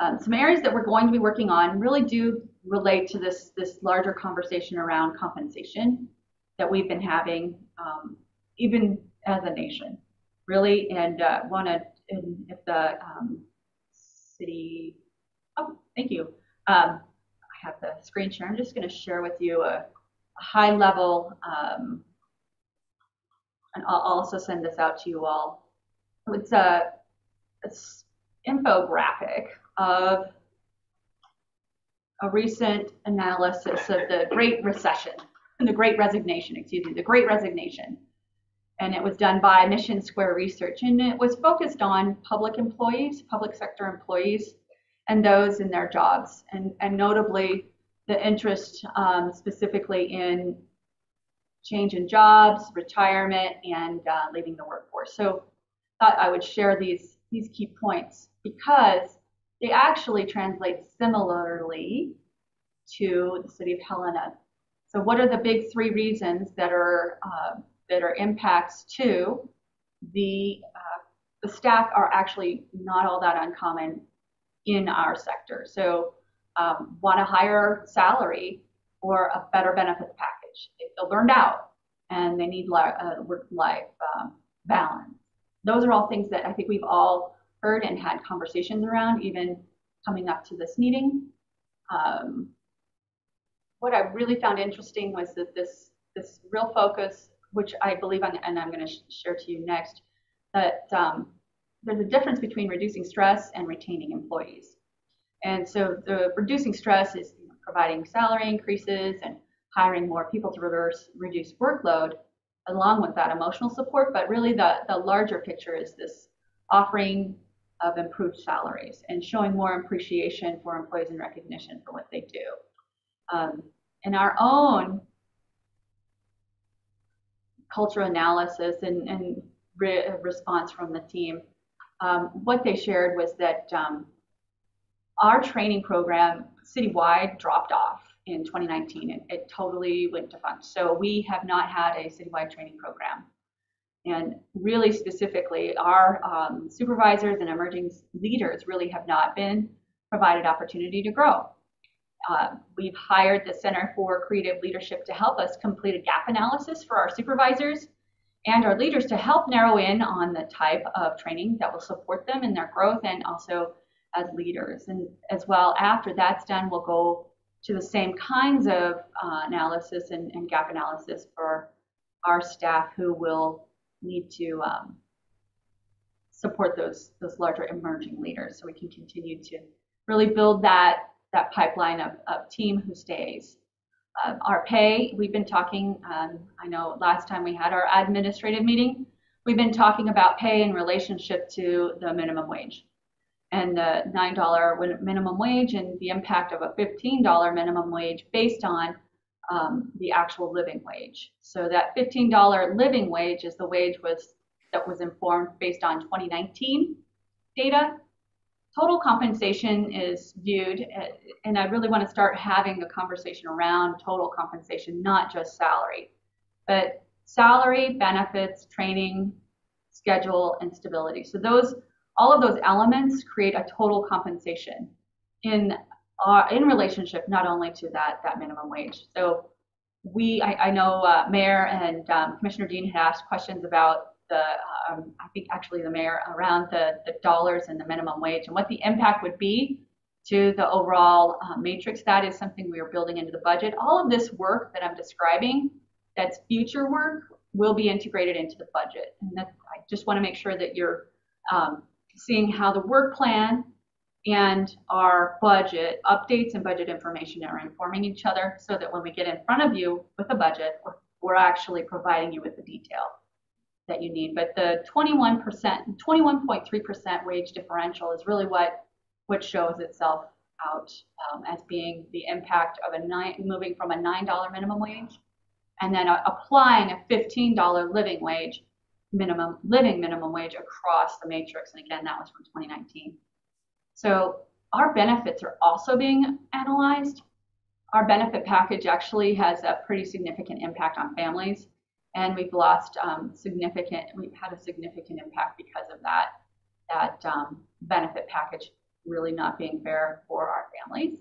Um, some areas that we're going to be working on really do relate to this, this larger conversation around compensation that we've been having, um, even as a nation, really. And uh, want to, if the um, city, oh, thank you. Have the screen share. I'm just going to share with you a, a high level, um, and I'll also send this out to you all. It's a, a infographic of a recent analysis of the Great Recession, the Great Resignation, excuse me, the Great Resignation. And it was done by Mission Square Research, and it was focused on public employees, public sector employees, and those in their jobs, and, and notably the interest um, specifically in change in jobs, retirement, and uh, leaving the workforce. So thought I would share these, these key points because they actually translate similarly to the city of Helena. So what are the big three reasons that are uh, that are impacts to the uh, the staff are actually not all that uncommon in our sector. So um, want a higher salary or a better benefits package. They feel burned out and they need li- uh, work-life um, balance. Those are all things that I think we've all heard and had conversations around, even coming up to this meeting. Um, what I really found interesting was that this this real focus, which I believe, and I'm going to sh share to you next, that um, there's a difference between reducing stress and retaining employees. And so the reducing stress is you know, providing salary increases and hiring more people to reverse reduce workload, along with that emotional support. But really, the the larger picture is this offering of improved salaries and showing more appreciation for employees and recognition for what they do. Um, in our own culture analysis and, and re response from the team, um, what they shared was that um, our training program citywide dropped off in 2019. It, it totally went defunct. So we have not had a citywide training program and really specifically, our um, supervisors and emerging leaders really have not been provided opportunity to grow. Uh, we've hired the Center for Creative Leadership to help us complete a gap analysis for our supervisors and our leaders to help narrow in on the type of training that will support them in their growth and also as leaders. And as well, after that's done, we'll go to the same kinds of uh, analysis and, and, gap analysis for our staff who will need to um, support those those larger emerging leaders so we can continue to really build that that pipeline of, of team who stays. Uh, our pay, we've been talking, um, I know last time we had our administrative meeting, we've been talking about pay in relationship to the minimum wage and the $9 minimum wage and the impact of a $15 minimum wage based on um, the actual living wage. So that $15 living wage is the wage was that was informed based on 2019 data. Total compensation is viewed, uh, and I really want to start having a conversation around total compensation, not just salary, but salary, benefits, training, schedule, and stability. So those all of those elements create a total compensation in uh, in relationship not only to that that minimum wage. So we, I, I know uh, Mayor and um, Commissioner Dean had asked questions about the, um, I think actually the mayor around the, the dollars and the minimum wage and what the impact would be to the overall uh, matrix. That is something we are building into the budget. All of this work that I'm describing, that's future work, will be integrated into the budget. And that, I just want to make sure that you're um, seeing how the work plan and our budget updates and budget information are informing each other so that when we get in front of you with a budget, we're, we're actually providing you with the detail that you need. But the 21%, 21.3% wage differential is really what, what shows itself out um, as being the impact of a nine, moving from a $9 minimum wage and then uh, applying a $15 living wage minimum living minimum wage across the matrix. And again, that was from 2019. So our benefits are also being analyzed. Our benefit package actually has a pretty significant impact on families, and we've lost um, significant. We've had a significant impact because of that. That um, benefit package really not being fair for our families.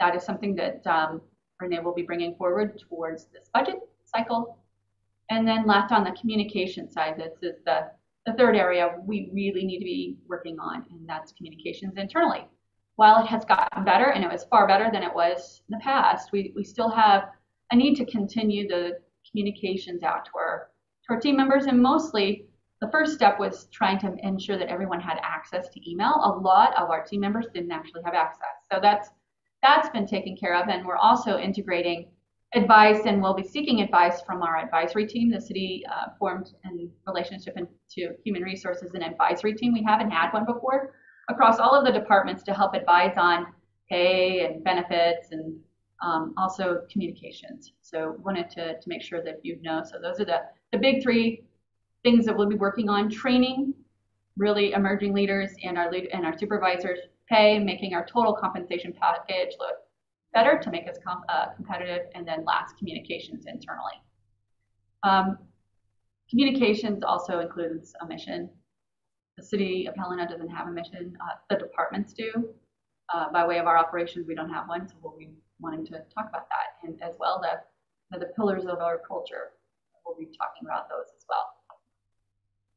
That is something that um, Renee will be bringing forward towards this budget cycle and then left on the communication side, this is the, the third area we really need to be working on, and that's communications internally. While it has gotten better, and it was far better than it was in the past, we, we still have a need to continue the communications out to our, to our team members, and mostly the first step was trying to ensure that everyone had access to email. A lot of our team members didn't actually have access. So that's that's been taken care of, and we're also integrating advice and we'll be seeking advice from our advisory team. The city uh, formed in relationship to human resources an advisory team. We haven't had one before across all of the departments to help advise on pay and benefits and um, also communications. So wanted to, to make sure that you know. So those are the, the big three things that we'll be working on. Training really emerging leaders and our lead and our supervisors pay, making our total compensation package look better to make us com uh, competitive, and then last, communications internally. Um, communications also includes a mission. The city of Helena doesn't have a mission. Uh, the departments do. Uh, by way of our operations, we don't have one, so we'll be wanting to talk about that. And as well, the, the pillars of our culture, we'll be talking about those as well.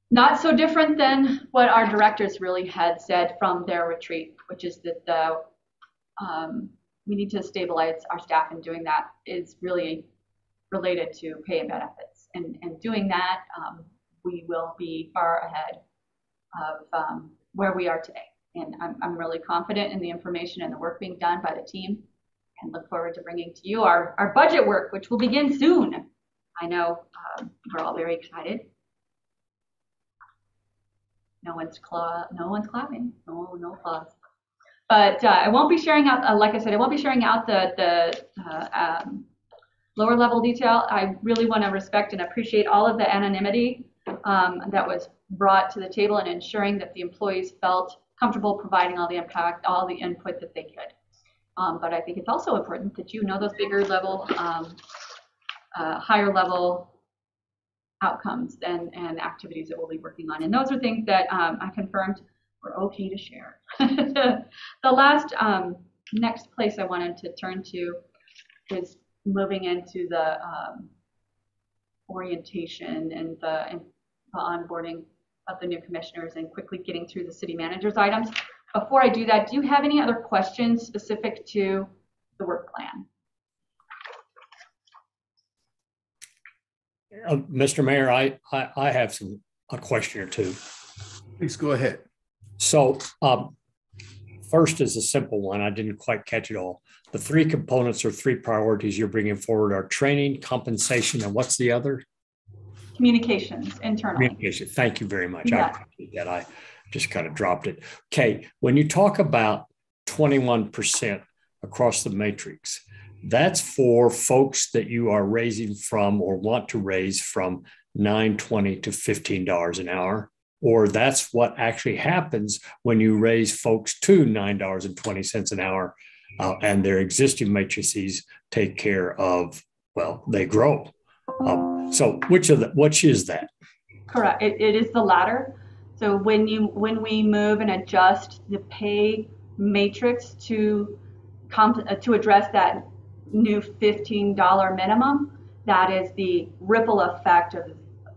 Not so different than what our directors really had said from their retreat, which is that the um, we need to stabilize our staff and doing that is really related to pay and benefits. And, and doing that, um, we will be far ahead of um, where we are today. And I'm, I'm really confident in the information and the work being done by the team and look forward to bringing to you our, our budget work, which will begin soon. I know um, we're all very excited. No one's cla no one's clapping. No, no applause. But uh, I won't be sharing out, uh, like I said, I won't be sharing out the, the uh, um, lower level detail. I really want to respect and appreciate all of the anonymity um, that was brought to the table and ensuring that the employees felt comfortable providing all the impact, all the input that they could. Um, but I think it's also important that you know those bigger level, um, uh, higher level outcomes and, and activities that we'll be working on. And those are things that um, I confirmed were okay to share. the last um, next place I wanted to turn to is moving into the um, orientation and the, and the onboarding of the new commissioners and quickly getting through the city manager's items. Before I do that, do you have any other questions specific to the work plan? Uh, Mr. Mayor, I, I, I have some, a question or two. Please go ahead. So, um, first is a simple one. I didn't quite catch it all. The three components or three priorities you're bringing forward are training, compensation, and what's the other? Communications internal. Communication. Thank you very much. I appreciate that. I just kind of dropped it. Okay. When you talk about 21% across the matrix, that's for folks that you are raising from or want to raise from 920 to $15 an hour. Or that's what actually happens when you raise folks to $9.20 an hour uh, and their existing matrices take care of, well, they grow. Um, so which of the, which is that? Correct. It, it is the latter. So when you when we move and adjust the pay matrix to comp, uh, to address that new $15 minimum, that is the ripple effect of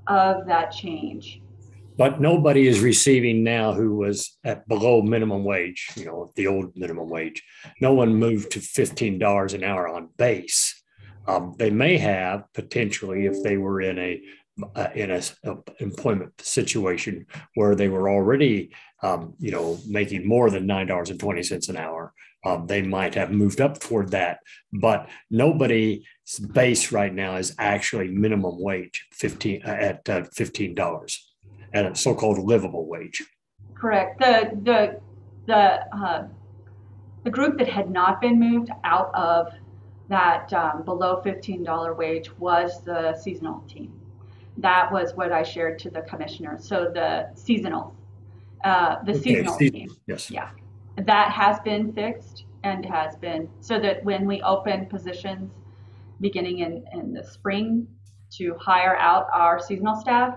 of that change. But nobody is receiving now who was at below minimum wage, you know, the old minimum wage. No one moved to $15 an hour on base. Um, they may have potentially if they were in a uh, in a, a, employment situation where they were already, um, you know, making more than nine dollars and twenty cents an hour. Um, they might have moved up toward that, but nobody's base right now is actually minimum wage fifteen uh, at uh, fifteen dollars, at a so-called livable wage. Correct. The the the uh, the group that had not been moved out of that um, below $15 wage was the seasonal team. That was what I shared to the commissioner. So the seasonal, uh, the Okay, seasonal season- team, Yes. yeah, that has been fixed and has been so that when we open positions beginning in, in the spring to hire out our seasonal staff,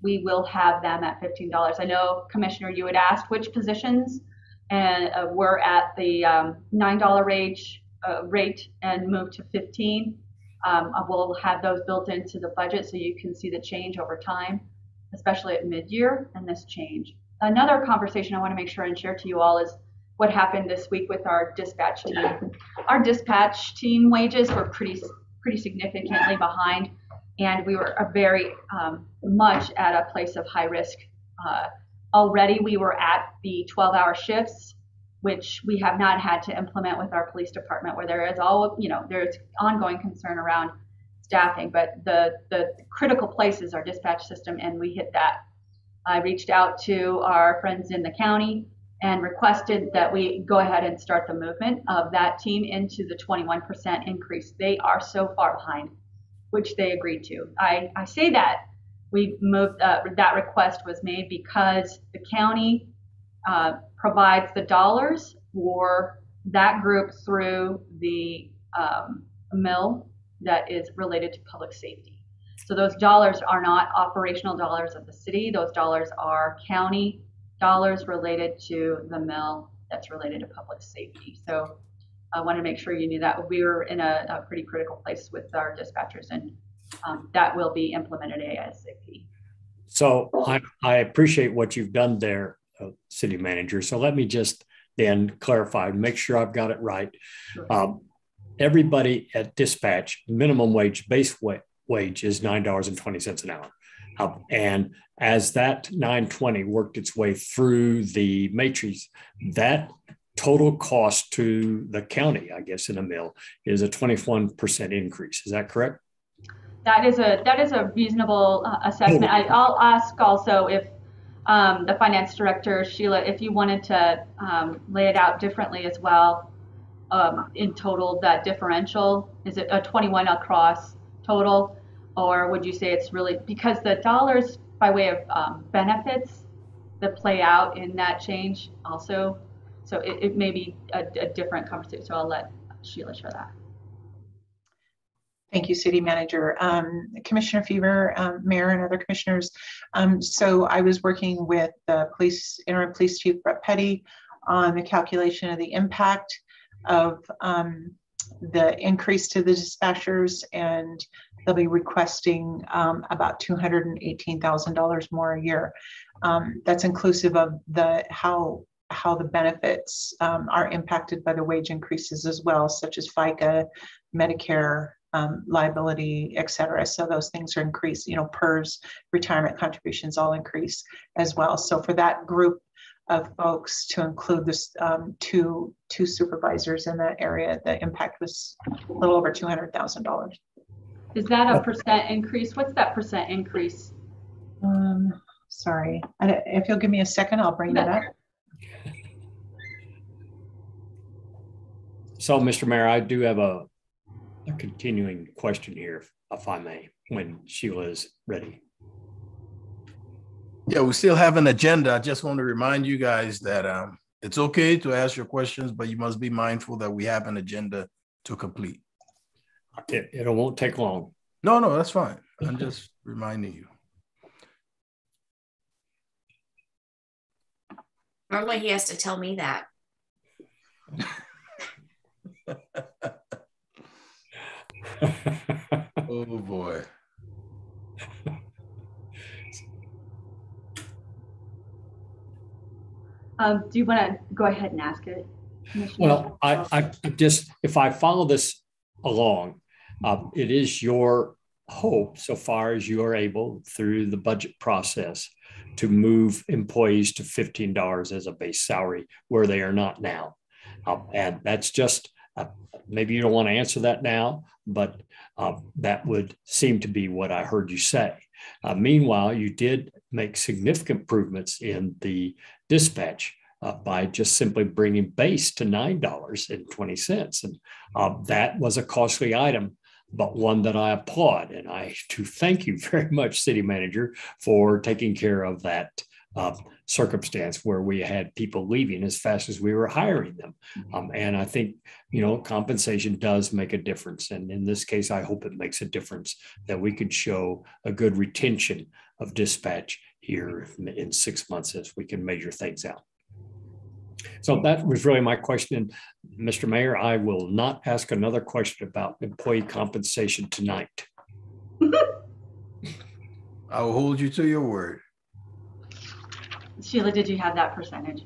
we will have them at $15. I know, Commissioner, you had asked which positions, and uh, we're at the um, $9 rate, uh, rate and moved to 15. Um, uh, we'll have those built into the budget so you can see the change over time, especially at mid-year and this change. Another conversation I want to make sure and share to you all is what happened this week with our dispatch team. Our dispatch team wages were pretty pretty significantly behind, and we were very um, much at a place of high risk. Uh, already, we were at the 12-hour shifts, which we have not had to implement with our police department, where there is all you know there is ongoing concern around staffing, but the the critical place is our dispatch system, and we hit that. I reached out to our friends in the county and requested that we go ahead and start the movement of that team into the 21% increase. They are so far behind, which they agreed to. I, I say that we moved, uh, that request was made because the county uh, provides the dollars for that group through the um, mill that is related to public safety. So those dollars are not operational dollars of the city. Those dollars are county dollars related to the mill that's related to public safety. So I wanted to make sure you knew that we were in a, a pretty critical place with our dispatchers and um, that will be implemented ASAP. So I, I appreciate what you've done there, uh, city manager. So let me just then clarify, make sure I've got it right. Sure. Um, everybody at dispatch, minimum wage, base wa- wage is nine dollars and twenty cents an hour. Um, and as that 920 worked its way through the matrix, that total cost to the county, I guess, in a mill is a 21% increase. Is that correct? That is a that is a reasonable uh, assessment. I, I'll ask also if um, the finance director Sheila, if you wanted to um, lay it out differently as well. Um, in total, that differential is it a 21 across total, or would you say it's really because the dollars by way of um, benefits that play out in that change also? So it, it may be a, a different conversation. So I'll let Sheila share that. Thank you, City Manager. Um, Commissioner Feaver, um, Mayor, and other commissioners. Um, so I was working with the police interim police chief Brett Petty on the calculation of the impact of um, the increase to the dispatchers, and they'll be requesting um, about two hundred and eighteen thousand dollars more a year. Um, that's inclusive of the how how the benefits um, are impacted by the wage increases as well, such as FICA, Medicare, um, liability, et cetera. So those things are increased, you know, PERS, retirement contributions all increase as well. So for that group of folks to include this um, two two supervisors in that area, the impact was a little over two hundred thousand dollars. Is that a percent increase? What's that percent increase? Um, sorry, I, if you'll give me a second, I'll bring that up. So, Mr. Mayor, I do have a, a continuing question here, if I may, when Sheila is ready. Yeah, we still have an agenda. I just want to remind you guys that um, it's okay to ask your questions, but you must be mindful that we have an agenda to complete. It, it won't take long. No, no, that's fine. I'm just reminding you. Normally he has to tell me that. oh boy. Um, do you want to go ahead and ask it? Well, I, I just, if I follow this along, uh, it is your hope, so far as you are able through the budget process, to move employees to $15 as a base salary where they are not now. Uh, and that's just, maybe you don't want to answer that now, but uh, that would seem to be what I heard you say. Uh, meanwhile, you did make significant improvements in the dispatch uh, by just simply bringing base to $9.20. And uh, that was a costly item, but one that I applaud. And I to thank you very much, City Manager, for taking care of that uh, circumstance where we had people leaving as fast as we were hiring them. Um, and I think, you know, compensation does make a difference. And in this case, I hope it makes a difference that we could show a good retention of dispatch here in six months as we can measure things out. So that was really my question. Mr. Mayor, I will not ask another question about employee compensation tonight. I will hold you to your word. Sheila, did you have that percentage?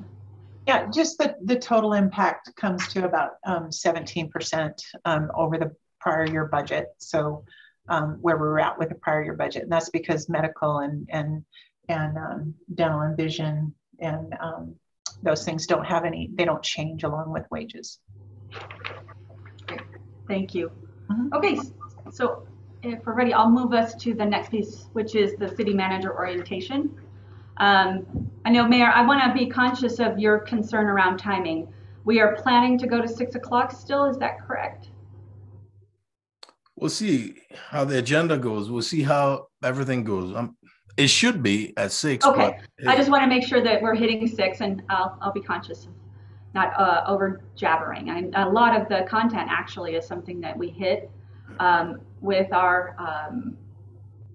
Yeah, just the, the total impact comes to about um, 17% um, over the prior year budget. So um, where we were at with the prior year budget. And that's because medical and, and, and um, dental and vision and um, those things don't have any, they don't change along with wages. Thank you. Mm-hmm. Okay, so if we're ready, I'll move us to the next piece, which is the city manager orientation. Um, I know, Mayor, I want to be conscious of your concern around timing. We are planning to go to six o'clock still, is that correct? We'll see how the agenda goes. We'll see how everything goes. Um, it should be at six. Okay. I just want to make sure that we're hitting six, and I'll I'll be conscious of not uh, over jabbering. I, a lot of the content actually is something that we hit um, with our um,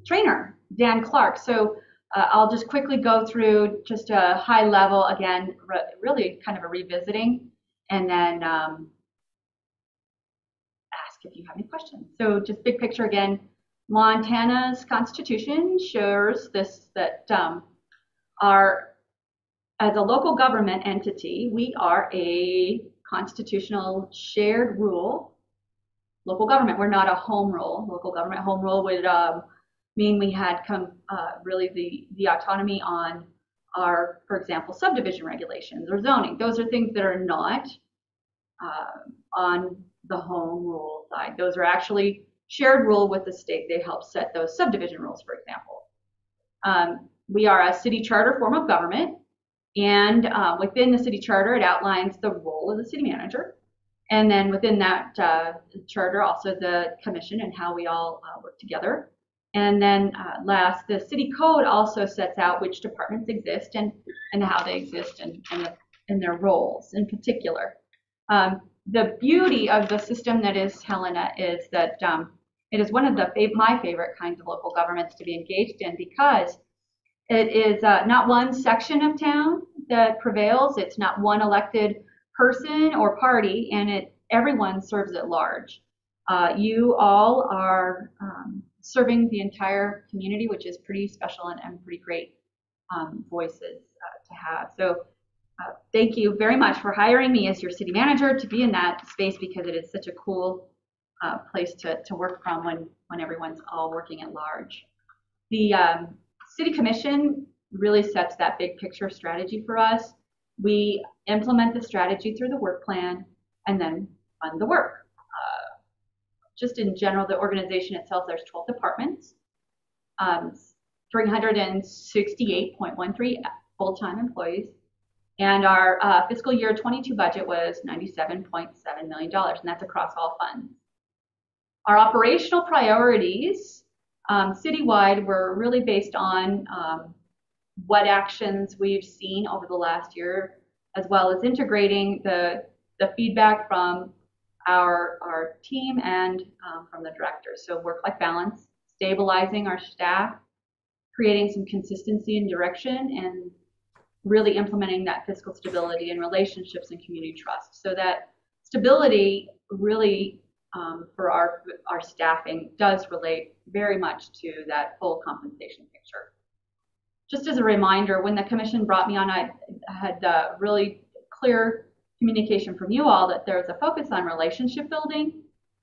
trainer Dan Clark. So uh, I'll just quickly go through just a high level again, re- really kind of a revisiting, and then um, ask if you have any questions. So just big picture again Montana's constitution shows this that um, our as a local government entity, we are a constitutional shared rule local government. We're not a home rule. Local government home rule would um, mean we had come uh, really the the autonomy on our, for example, subdivision regulations or zoning. Those are things that are not uh, on the home rule side. Those are actually shared rule with the state. They help set those subdivision rules, for example. Um, we are a city charter form of government, and uh, within the city charter, it outlines the role of the city manager. And then within that uh, charter, also the commission and how we all uh, work together. And then uh, last, the city code also sets out which departments exist and, and how they exist and, and, and their roles in particular. Um, the beauty of the system that is Helena is that um, it is one of the my favorite kinds of local governments to be engaged in because it is uh, not one section of town that prevails. It's not one elected person or party, and it everyone serves at large. Uh, you all are um, serving the entire community, which is pretty special and, and pretty great um, voices uh, to have. So uh, thank you very much for hiring me as your city manager to be in that space because it is such a cool uh, place to, to work from when, when everyone's all working at large. The um, city commission really sets that big picture strategy for us. We implement the strategy through the work plan and then fund the work. Just in general, the organization itself, there's 12 departments, um, 368.13 full-time employees, and our uh, fiscal year 22 budget was $97.7 million, and that's across all funds. Our operational priorities um, citywide were really based on um, what actions we've seen over the last year, as well as integrating the, the feedback from our, our team and um, from the directors. So work-life balance, stabilizing our staff, creating some consistency and direction, and really implementing that fiscal stability and relationships and community trust. So that stability really um, for our, our staffing does relate very much to that full compensation picture. Just as a reminder, when the commission brought me on, I had uh, really clear communication from you all that there's a focus on relationship building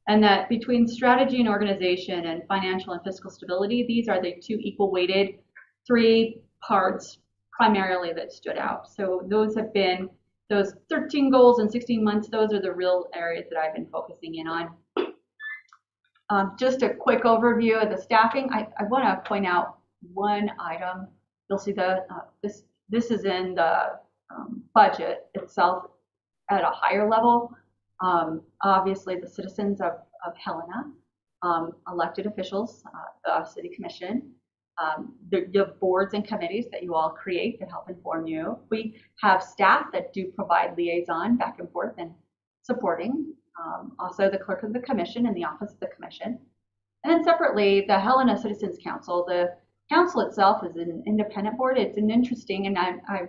and that between strategy and organization and financial and fiscal stability, these are the two equal weighted three parts primarily that stood out. So those have been those 13 goals in 16 months, those are the real areas that I've been focusing in on. Um, just a quick overview of the staffing. I, I want to point out one item. You'll see the uh, this this is in the um, budget itself at a higher level. Um, obviously, the citizens of, of Helena, um, elected officials, uh, the city commission, um, the, the, boards and committees that you all create that help inform you. We have staff that do provide liaison back and forth and supporting. Um, also, the clerk of the commission and the office of the commission. And then separately, the Helena Citizens Council. The council itself is an independent board. It's an interesting, and I, I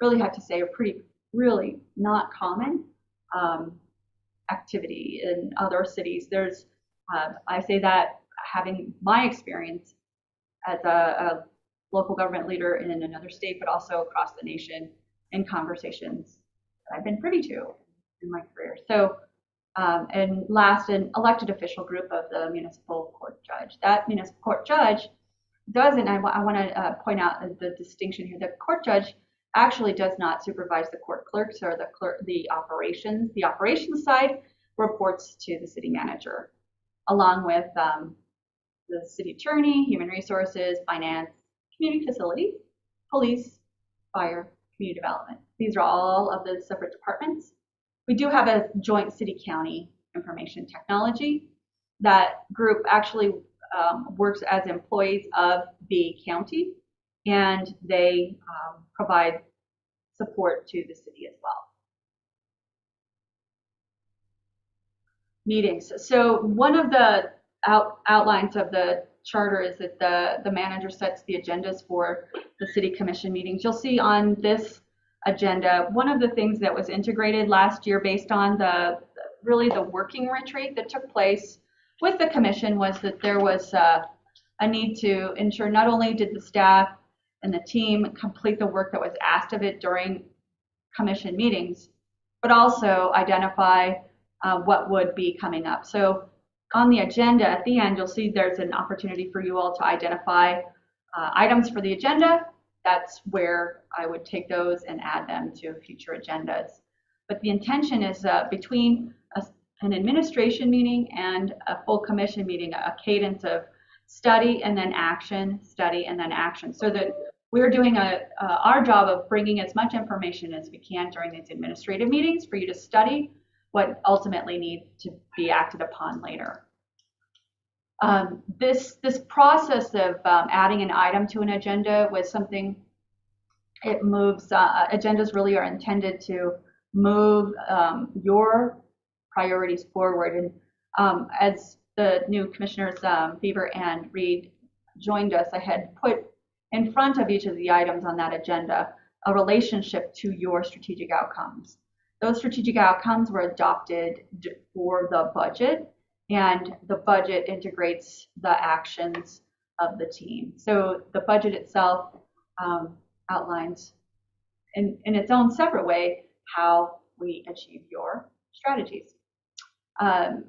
really have to say, a pretty, really not common um, activity in other cities. There's, uh, I say that having my experience as a, a local government leader in another state, but also across the nation in conversations that I've been privy to in my career. So, um, and last, an elected official group of the municipal court judge. That municipal court judge doesn't, I, I want to uh, point out the distinction here. The court judge actually does not supervise the court clerks or the clerk, the operations. The operations side reports to the city manager, along with um, the city attorney, human resources, finance, community facilities, police, fire, community development. These are all of the separate departments. We do have a joint city-county information technology. That group actually um, works as employees of the county, and they um, provide support to the city as well. Meetings. So one of the out, outlines of the charter is that the, the manager sets the agendas for the city commission meetings. You'll see on this agenda, one of the things that was integrated last year based on the really the working retreat that took place with the commission was that there was uh, a need to ensure not only did the staff and the team complete the work that was asked of it during commission meetings, but also identify uh, what would be coming up. So on the agenda at the end, you'll see there's an opportunity for you all to identify uh, items for the agenda. That's where I would take those and add them to future agendas. But the intention is uh, between a, an administration meeting and a full commission meeting, a cadence of study and then action, study and then action, so that we're doing a, uh, our job of bringing as much information as we can during these administrative meetings for you to study what ultimately needs to be acted upon later. Um, this, this process of um, adding an item to an agenda was something, it moves, uh, agendas really are intended to move um, your priorities forward. And um, as the new commissioners, um, Feaver and Reed, joined us, I had put in front of each of the items on that agenda a relationship to your strategic outcomes. Those strategic outcomes were adopted for the budget, and the budget integrates the actions of the team. So the budget itself um, outlines in, in its own separate way how we achieve your strategies. Um,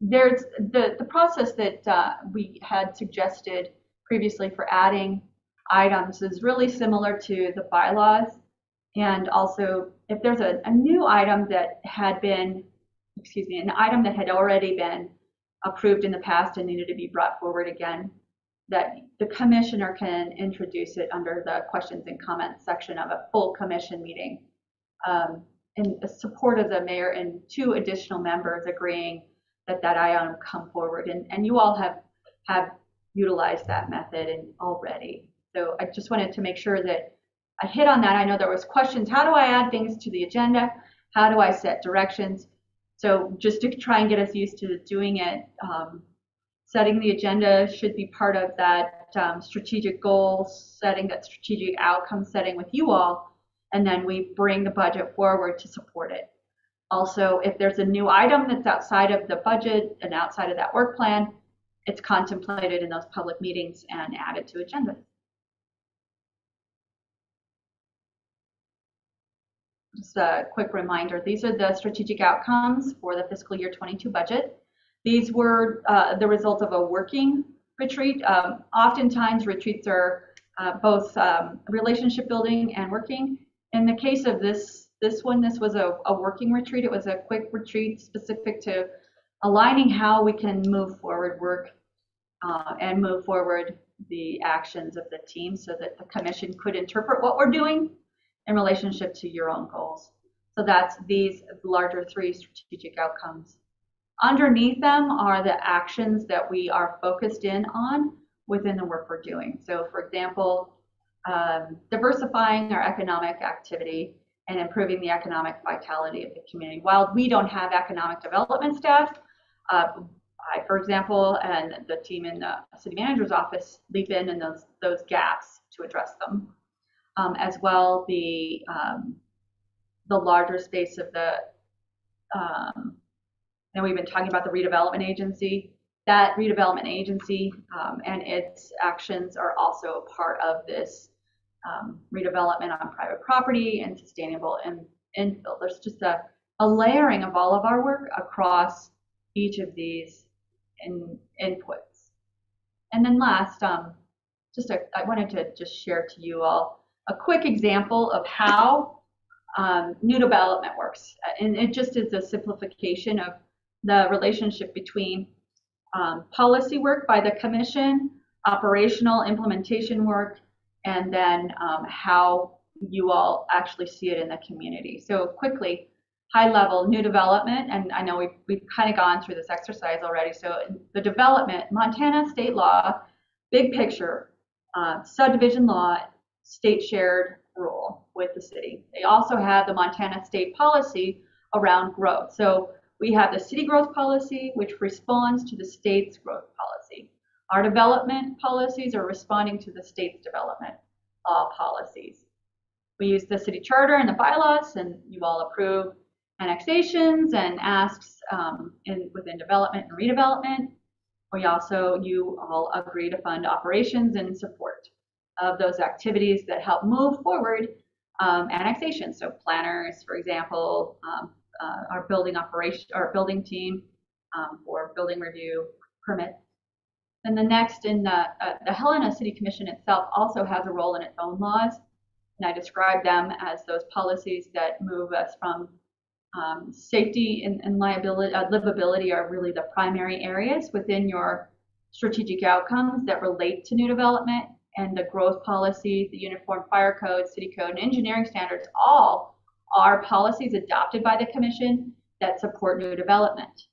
there's the, the process that uh, we had suggested previously for adding items is really similar to the bylaws. And also, if there's a, a new item that had been, excuse me, an item that had already been approved in the past and needed to be brought forward again, that the commissioner can introduce it under the questions and comments section of a full commission meeting. Um, in support of the mayor and two additional members agreeing that that item come forward. And, and you all have, have utilized that method and already. So I just wanted to make sure that I hit on that. I know there was questions. How do I add things to the agenda? How do I set directions? So just to try and get us used to doing it, um, setting the agenda should be part of that um, strategic goal setting, that strategic outcome setting with you all, and then we bring the budget forward to support it. Also, if there's a new item that's outside of the budget and outside of that work plan, it's contemplated in those public meetings and added to agendas. Just a quick reminder, these are the strategic outcomes for the fiscal year 22 budget. These were uh, the result of a working retreat. Um, oftentimes retreats are uh, both um, relationship building and working. In the case of this this one, this was a, a working retreat. It was a quick retreat specific to aligning how we can move forward work uh, and move forward the actions of the team so that the commission could interpret what we're doing in relationship to your own goals. So that's these larger three strategic outcomes. Underneath them are the actions that we are focused in on within the work we're doing. So for example, um, diversifying our economic activity and improving the economic vitality of the community. While we don't have economic development staff, uh, I, for example, and the team in the city manager's office leap in in those those gaps to address them. Um, as well the um, the larger space of the um, and we've been talking about the redevelopment agency. That redevelopment agency um, and its actions are also part of this um, redevelopment on private property and sustainable in, infill. There's just a, a layering of all of our work across each of these in, inputs and then last um, just a, I wanted to just share to you all a quick example of how um, new development works. And it just is a simplification of the relationship between um, policy work by the commission, operational implementation work, and then um, how you all actually see it in the community. So quickly, high level new development, and I know we've, we've kind of gone through this exercise already. So the development, Montana state law, big picture, uh, subdivision law state shared rule with the city. They also have the Montana state policy around growth. So we have the city growth policy, which responds to the state's growth policy. Our development policies are responding to the state's development law policies. We use the city charter and the bylaws, and you all approve annexations and asks um, in, within development and redevelopment. We also, you all agree to fund operations and support of those activities that help move forward um, annexation. So planners, for example, um, uh, our building operation, our building team um, for building review permits. And the next in the, uh, the Helena City Commission itself also has a role in its own laws. And I describe them as those policies that move us from um, safety and, and liability, uh, livability are really the primary areas within your strategic outcomes that relate to new development and the growth policy, the Uniform Fire Code, City Code, and engineering standards all are policies adopted by the Commission that support new development.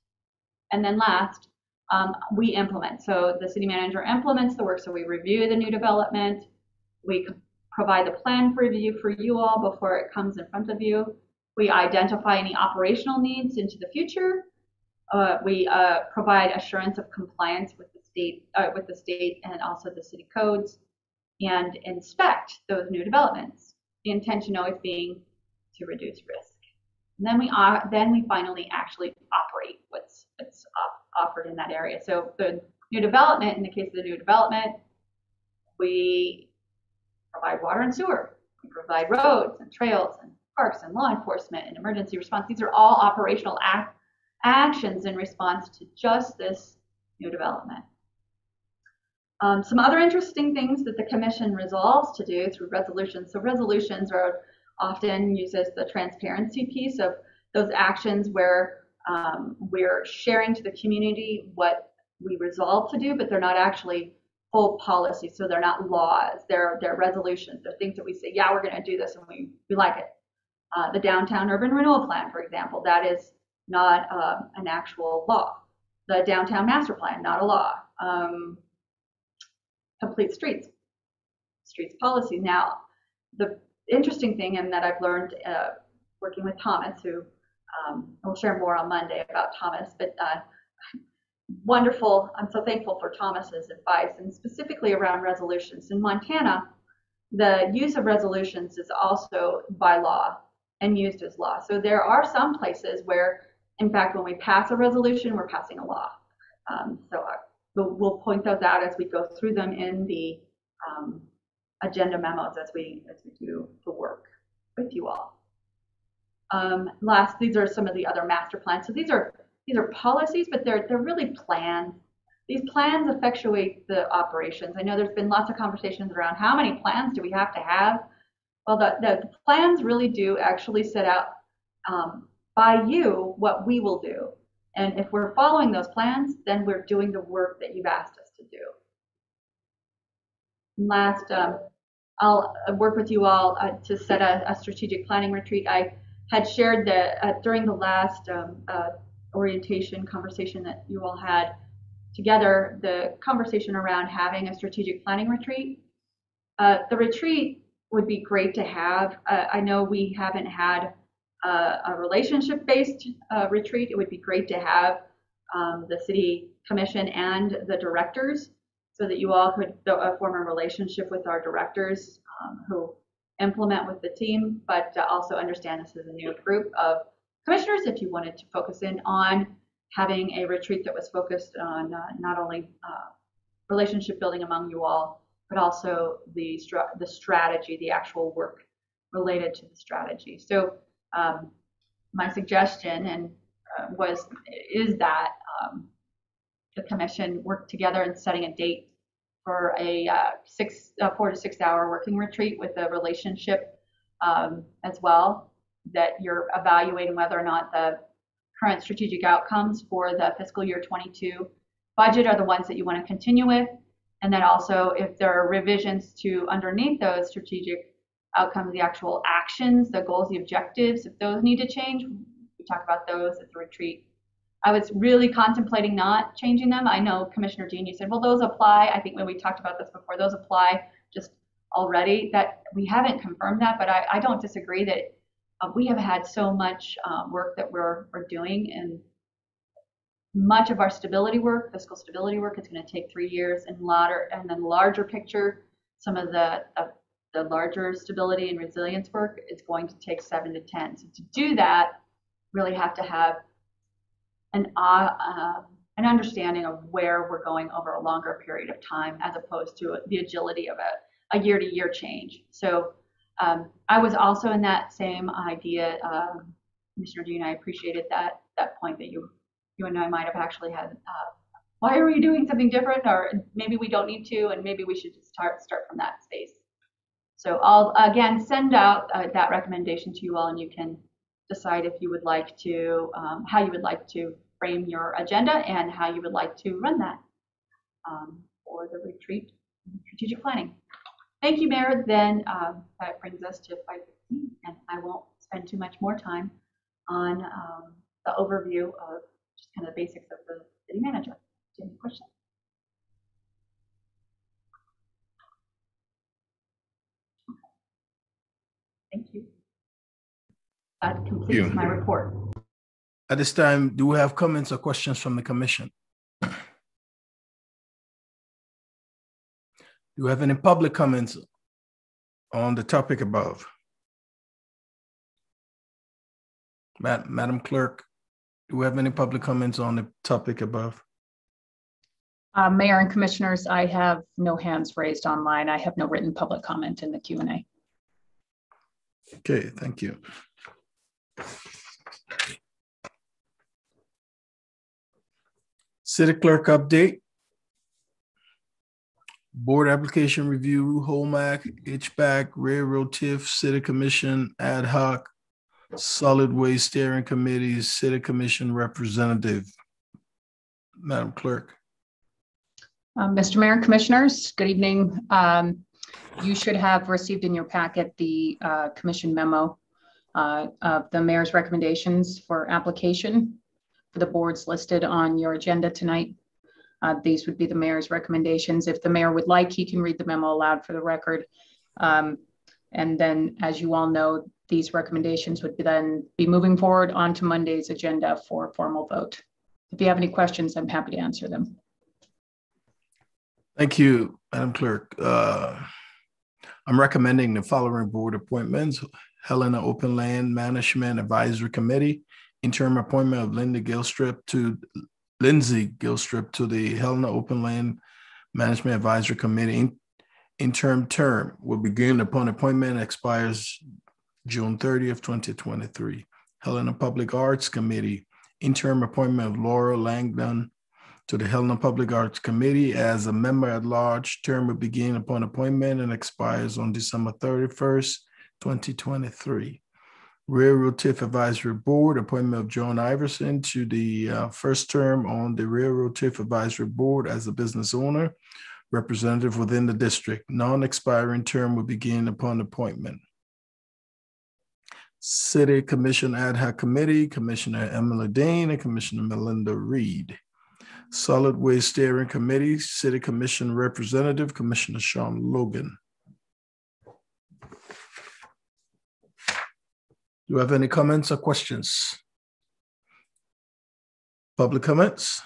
And then last, um, we implement. So the city manager implements the work. So we review the new development. We provide the plan for review for you all before it comes in front of you. We identify any operational needs into the future. Uh, we uh, provide assurance of compliance with the state, uh, with the state and also the city codes and inspect those new developments. The intention always being to reduce risk. And then we are, then we finally actually operate what's what's offered in that area. So the new development, in the case of the new development, we provide water and sewer. We provide roads and trails and parks and law enforcement and emergency response. These are all operational act, actions in response to just this new development. Um, some other interesting things that the commission resolves to do through resolutions. So resolutions are often used as the transparency piece of those actions where um, we're sharing to the community what we resolve to do, but they're not actually full policy. So they're not laws. They're they're resolutions. They're things that we say, yeah, we're going to do this, and we we like it. Uh, the downtown urban renewal plan, for example, that is not uh, an actual law. The downtown master plan, not a law. Um, complete streets, streets policy. Now, the interesting thing, and that I've learned uh, working with Thomas, who um, we'll share more on Monday about Thomas, but uh, wonderful. I'm so thankful for Thomas's advice, and specifically around resolutions. In Montana, the use of resolutions is also by law and used as law. So there are some places where, in fact, when we pass a resolution, we're passing a law. Um, so I, we'll, point those out as we go through them in the um, agenda memos as we as we do the work with you all. Um, last, these are some of the other master plans. So these are these are policies, but they're they're really plans. These plans effectuate the operations. I know there's been lots of conversations around how many plans do we have to have. Well, the, the plans really do actually set out um, by you what we will do. And if we're following those plans, then we're doing the work that you've asked us to do. Last, um, I'll uh, work with you all uh, to set a, a, strategic planning retreat. I had shared that uh, during the last um, uh, orientation conversation that you all had together, the conversation around having a strategic planning retreat. Uh, the retreat would be great to have. Uh, I know we haven't had uh, a relationship based uh, retreat. It would be great to have um, the city commission and the directors so that you all could uh, form a relationship with our directors um, who implement with the team, but also understand this is a new group of commissioners if you wanted to focus in on having a retreat that was focused on uh, not only uh, relationship building among you all, but also the, the strategy, the actual work related to the strategy. So um, my suggestion and uh, was is that um, the commission work together in setting a date for a uh, six, uh, four to six hour working retreat with a relationship um, as well that you're evaluating whether or not the current strategic outcomes for the fiscal year 22 budget are the ones that you want to continue with. And then also if there are revisions to underneath those strategic outcomes, the actual actions, the goals, the objectives, if those need to change, we talk about those at the retreat. I was really contemplating not changing them. I know Commissioner Dean, you said, well, those apply. I think when we talked about this before, those apply just already. That we haven't confirmed that, but I, I don't disagree that uh, we have had so much um, work that we're, we're doing and much of our stability work, fiscal stability work, is going to take three years and larger, and then larger picture, some of the uh, the larger stability and resilience work is going to take seven to ten. So to do that, really have to have an uh, uh, an understanding of where we're going over a longer period of time, as opposed to the agility of a, a year-to-year change. So um, I was also in that same idea, um, Commissioner Dean. I appreciated that that point that you you and I might have actually had. Uh, why are we doing something different, or maybe we don't need to, and maybe we should just start start from that space. So I'll again send out uh, that recommendation to you all, and you can decide if you would like to um, how you would like to frame your agenda and how you would like to run that um, for the retreat strategic planning. Thank you, Mayor. Then um, that brings us to 5:15, and I won't spend too much more time on um, the overview of kind of the basics of the city manager. Any questions? Thank you. That completes you. my report. At this time, do we have comments or questions from the commission? Do you have any public comments on the topic above? Madam Clerk, do we have any public comments on the topic above? Uh, Mayor and Commissioners, I have no hands raised online. I have no written public comment in the Q&A. Okay, thank you. City clerk update. Board application review, HOLMAC, HPAC, Railroad TIF, City Commission, ad hoc, Solid Waste Steering Committee, City Commission Representative. Madam Clerk. Um, Mr. Mayor, Commissioners, good evening. Um, You should have received in your packet the uh, commission memo uh, of the mayor's recommendations for application for the boards listed on your agenda tonight. Uh, These would be the mayor's recommendations. If the mayor would like, he can read the memo aloud for the record. Um, And then, as you all know, these recommendations would then be moving forward onto Monday's agenda for formal vote. If you have any questions, I'm happy to answer them. Thank you, Madam Clerk. Uh, I'm recommending the following board appointments. Helena Open Land Management Advisory Committee, interim appointment of Linda Gilstrip to Lindsay Gilstrip to the Helena Open Land Management Advisory Committee. In- Interim term will begin upon appointment expires June thirtieth, twenty twenty-three. Helena Public Arts Committee, interim appointment of Laura Langdon to the Helena Public Arts Committee as a member at large. Term will begin upon appointment and expires on December thirty-first, twenty twenty-three. Railroad TIF Advisory Board, appointment of Joan Iverson to the uh, first term on the Railroad TIF Advisory Board as a business owner, representative within the district. Non-expiring term will begin upon appointment. City Commission Ad hoc Committee, Commissioner Emily Dean and Commissioner Melinda Reed. Solid Waste Steering Committee, City Commission Representative, Commissioner Sean Logan. Do you have any comments or questions? Public comments?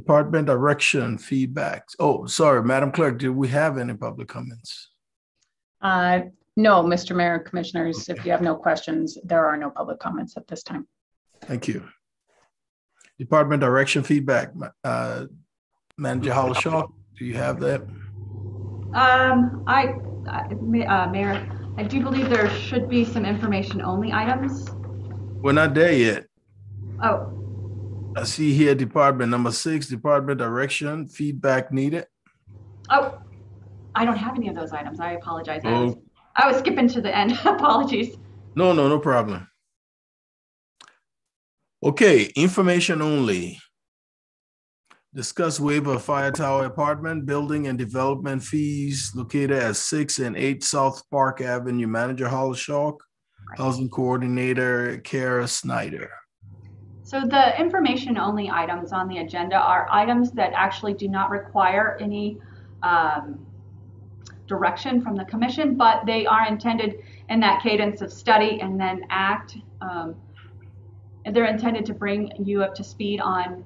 Department direction feedbacks. Oh, sorry, Madam Clerk, do we have any public comments? Uh, No, Mr. Mayor, Commissioners, if you have no questions, there are no public comments at this time. Thank you. Department direction feedback, uh, Manager Harlow-Schalk, do you have that? Um, I, I- uh, Mayor, I do believe there should be some information only items. We're not there yet. Oh, I see here department number six, department direction, feedback needed. oh, I don't have any of those items. I apologize. I was, Oh, I was skipping to the end. Apologies. no, no, no problem. Okay, information only. Discuss waiver of fire tower apartment, building and development fees located at six and eight South Park Avenue, Manager Harlow-Schalk, Housing Coordinator Kara Snyder. So the information only items on the agenda are items that actually do not require any um, direction from the commission, but they are intended in that cadence of study and then act. Um, and they're intended to bring you up to speed on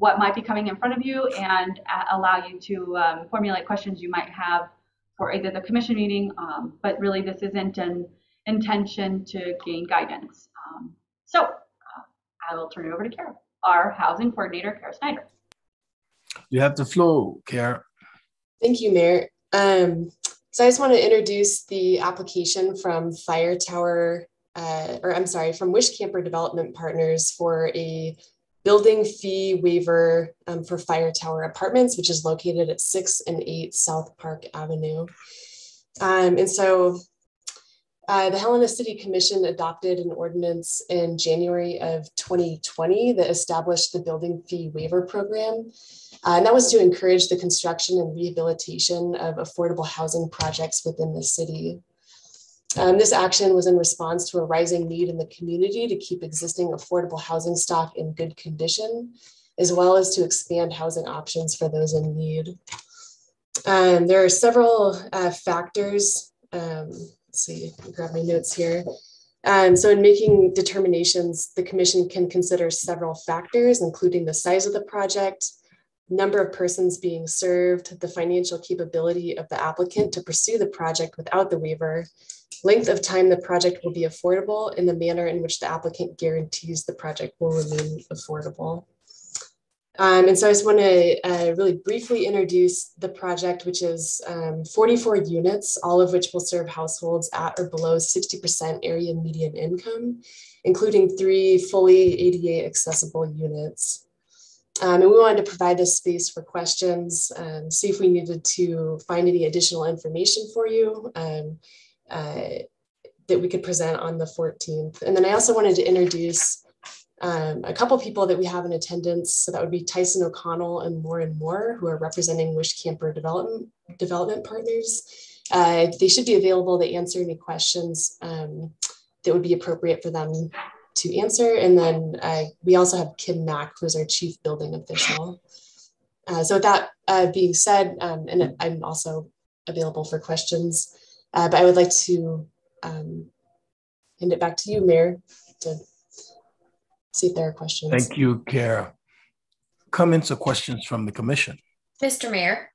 what might be coming in front of you and a- allow you to um, formulate questions you might have for either the commission meeting, um, but really this isn't an intention to gain guidance. Um, so I will turn it over to Kara, our housing coordinator, Kara Snyder. You have the floor, Kara. Thank you, Mayor. Um, so I just want to introduce the application from Fire Tower, uh, or I'm sorry, from WishCamper Development Partners for a building fee waiver um, for Fire Tower Apartments, which is located at six and eight South Park Avenue. Um, and so uh, the Helena City Commission adopted an ordinance in January of 2020 that established the building fee waiver program. Uh, and that was to encourage the construction and rehabilitation of affordable housing projects within the city. Um, this action was in response to a rising need in the community to keep existing affordable housing stock in good condition, as well as to expand housing options for those in need. Um, there are several uh, factors. Um, let's see, grab my notes here. Um, so in making determinations, the commission can consider several factors, including the size of the project, number of persons being served, the financial capability of the applicant to pursue the project without the waiver, length of time the project will be affordable, and the manner in which the applicant guarantees the project will remain affordable. Um, and so I just want to uh, really briefly introduce the project, which is um, 44 units, all of which will serve households at or below 60% area median income, including three fully ADA accessible units. Um, and we wanted to provide this space for questions, um, see if we needed to find any additional information for you um, uh, that we could present on the 14th. And then I also wanted to introduce um, a couple people that we have in attendance. So that would be Tyson O'Connell and Lauren Moore, who are representing WishCamper Development, Development Partners. Uh, they should be available to answer any questions um, that would be appropriate for them to answer. And then uh, we also have Kim Mack, who's our chief building official. Uh, so with that uh, being said, um, and I'm also available for questions, uh, but I would like to um, hand it back to you, Mayor, to see if there are questions. Thank you, Kara. Comments or questions from the commission? Mr. Mayor.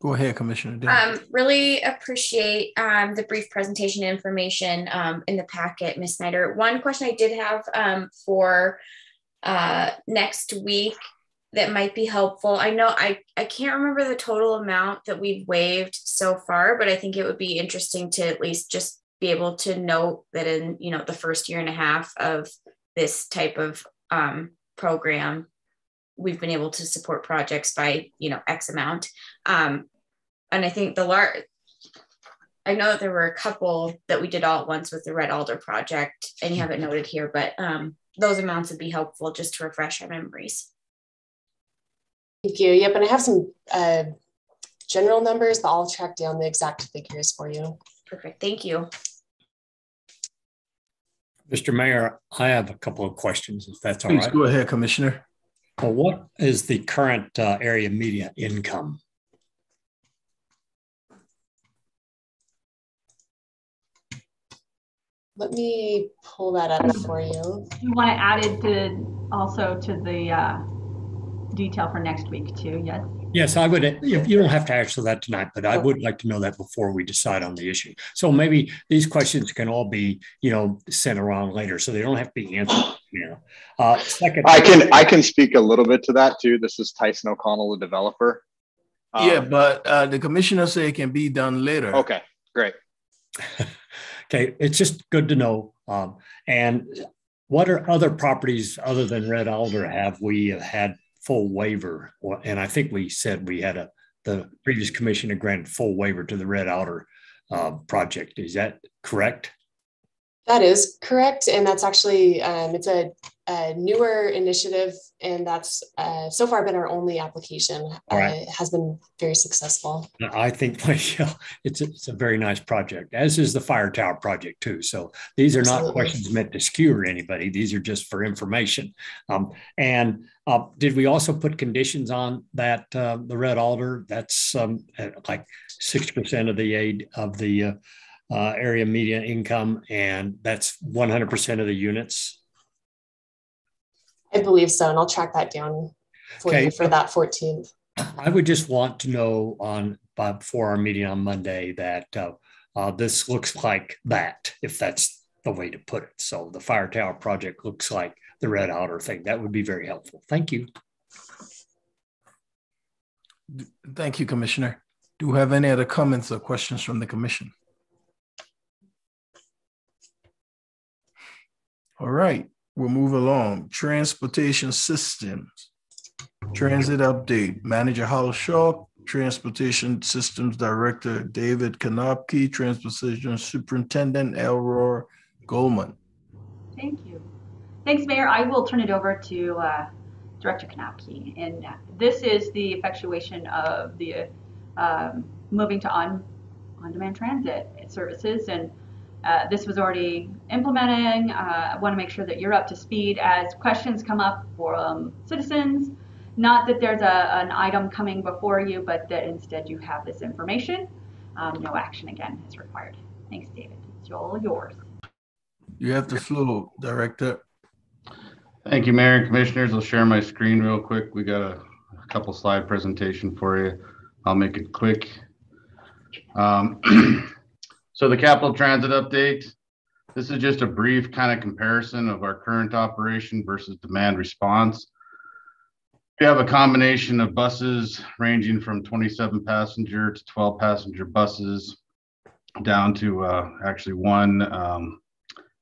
Go ahead, Commissioner. Um, really appreciate um, the brief presentation information um, in the packet, Ms. Snyder. One question I did have um, for uh, next week that might be helpful. I know I, I can't remember the total amount that we've waived so far, but I think it would be interesting to at least just be able to note that in you know the first year and a half of this type of um, program, we've been able to support projects by you know X amount. Um, and I think the large, I know that there were a couple that we did all at once with the Red Alder project, and you have it noted here, but um, those amounts would be helpful just to refresh our memories. Thank you. Yep, and I have some uh, general numbers, but I'll track down the exact figures for you. Perfect. Thank you. Mr. Mayor, I have a couple of questions, if that's all Please right. go ahead, Commissioner. Well, what is the current uh, area median income? Let me pull that up for you. You want to add it to also to the uh, detail for next week too, yes? Yes, I would. You you don't have to answer that tonight, but I would like to know that before we decide on the issue. So maybe these questions can all be, you know, sent around later, so they don't have to be answered. You know, uh, second. I can I can speak a little bit to that too. This is Tyson O'Connell, the developer. Um, yeah, but uh, the commissioner say it can be done later. Okay, great. okay, it's just good to know. Um, and what are other properties other than Red Alder have we had full waiver? And I think we said we had a the previous commissioner granted full waiver to the Red Alder uh, project. Is that correct? That is correct, and that's actually um, it's a, a, newer initiative, and that's uh, so far been our only application. Right. Uh, it has been very successful. I think it's a, it's a very nice project, as is the fire tower project too. So these are Absolutely. not questions meant to skewer anybody; these are just for information. Um, and uh, did we also put conditions on that uh, the red alder? That's um, like six percent of the aid of the uh, area median income, and that's 100% of the units? I believe so, and I'll track that down for okay. you for that 14th. I would just want to know on before our meeting on Monday that uh, uh, this looks like that, if that's the way to put it. So the fire tower project looks like the red alder thing. That would be very helpful. Thank you. Thank you, Commissioner. Do we have any other comments or questions from the commission? All right, we'll move along. Transportation systems. Transit update. Manager Harlow-Schalk, Transportation Systems Director David Knoepke, Transportation Superintendent Elroy Goldman. Thank you. Thanks, Mayor. I will turn it over to uh, Director Knoepke. And this is the effectuation of the um, moving to on on-demand transit services and uh, this was already implementing. Uh, I want to make sure that you're up to speed as questions come up from citizens. Not that there's a, an item coming before you, but that instead you have this information. Um, no action again is required. Thanks, David. It's all yours. You have the floor, Director. Thank you, Mayor and Commissioners. I'll share my screen real quick. We got a, a couple slide presentation for you. I'll make it quick. Um, So the capital transit update, this is just a brief kind of comparison of our current operation versus demand response. We have a combination of buses ranging from 27 passenger to 12 passenger buses down to uh, actually one um,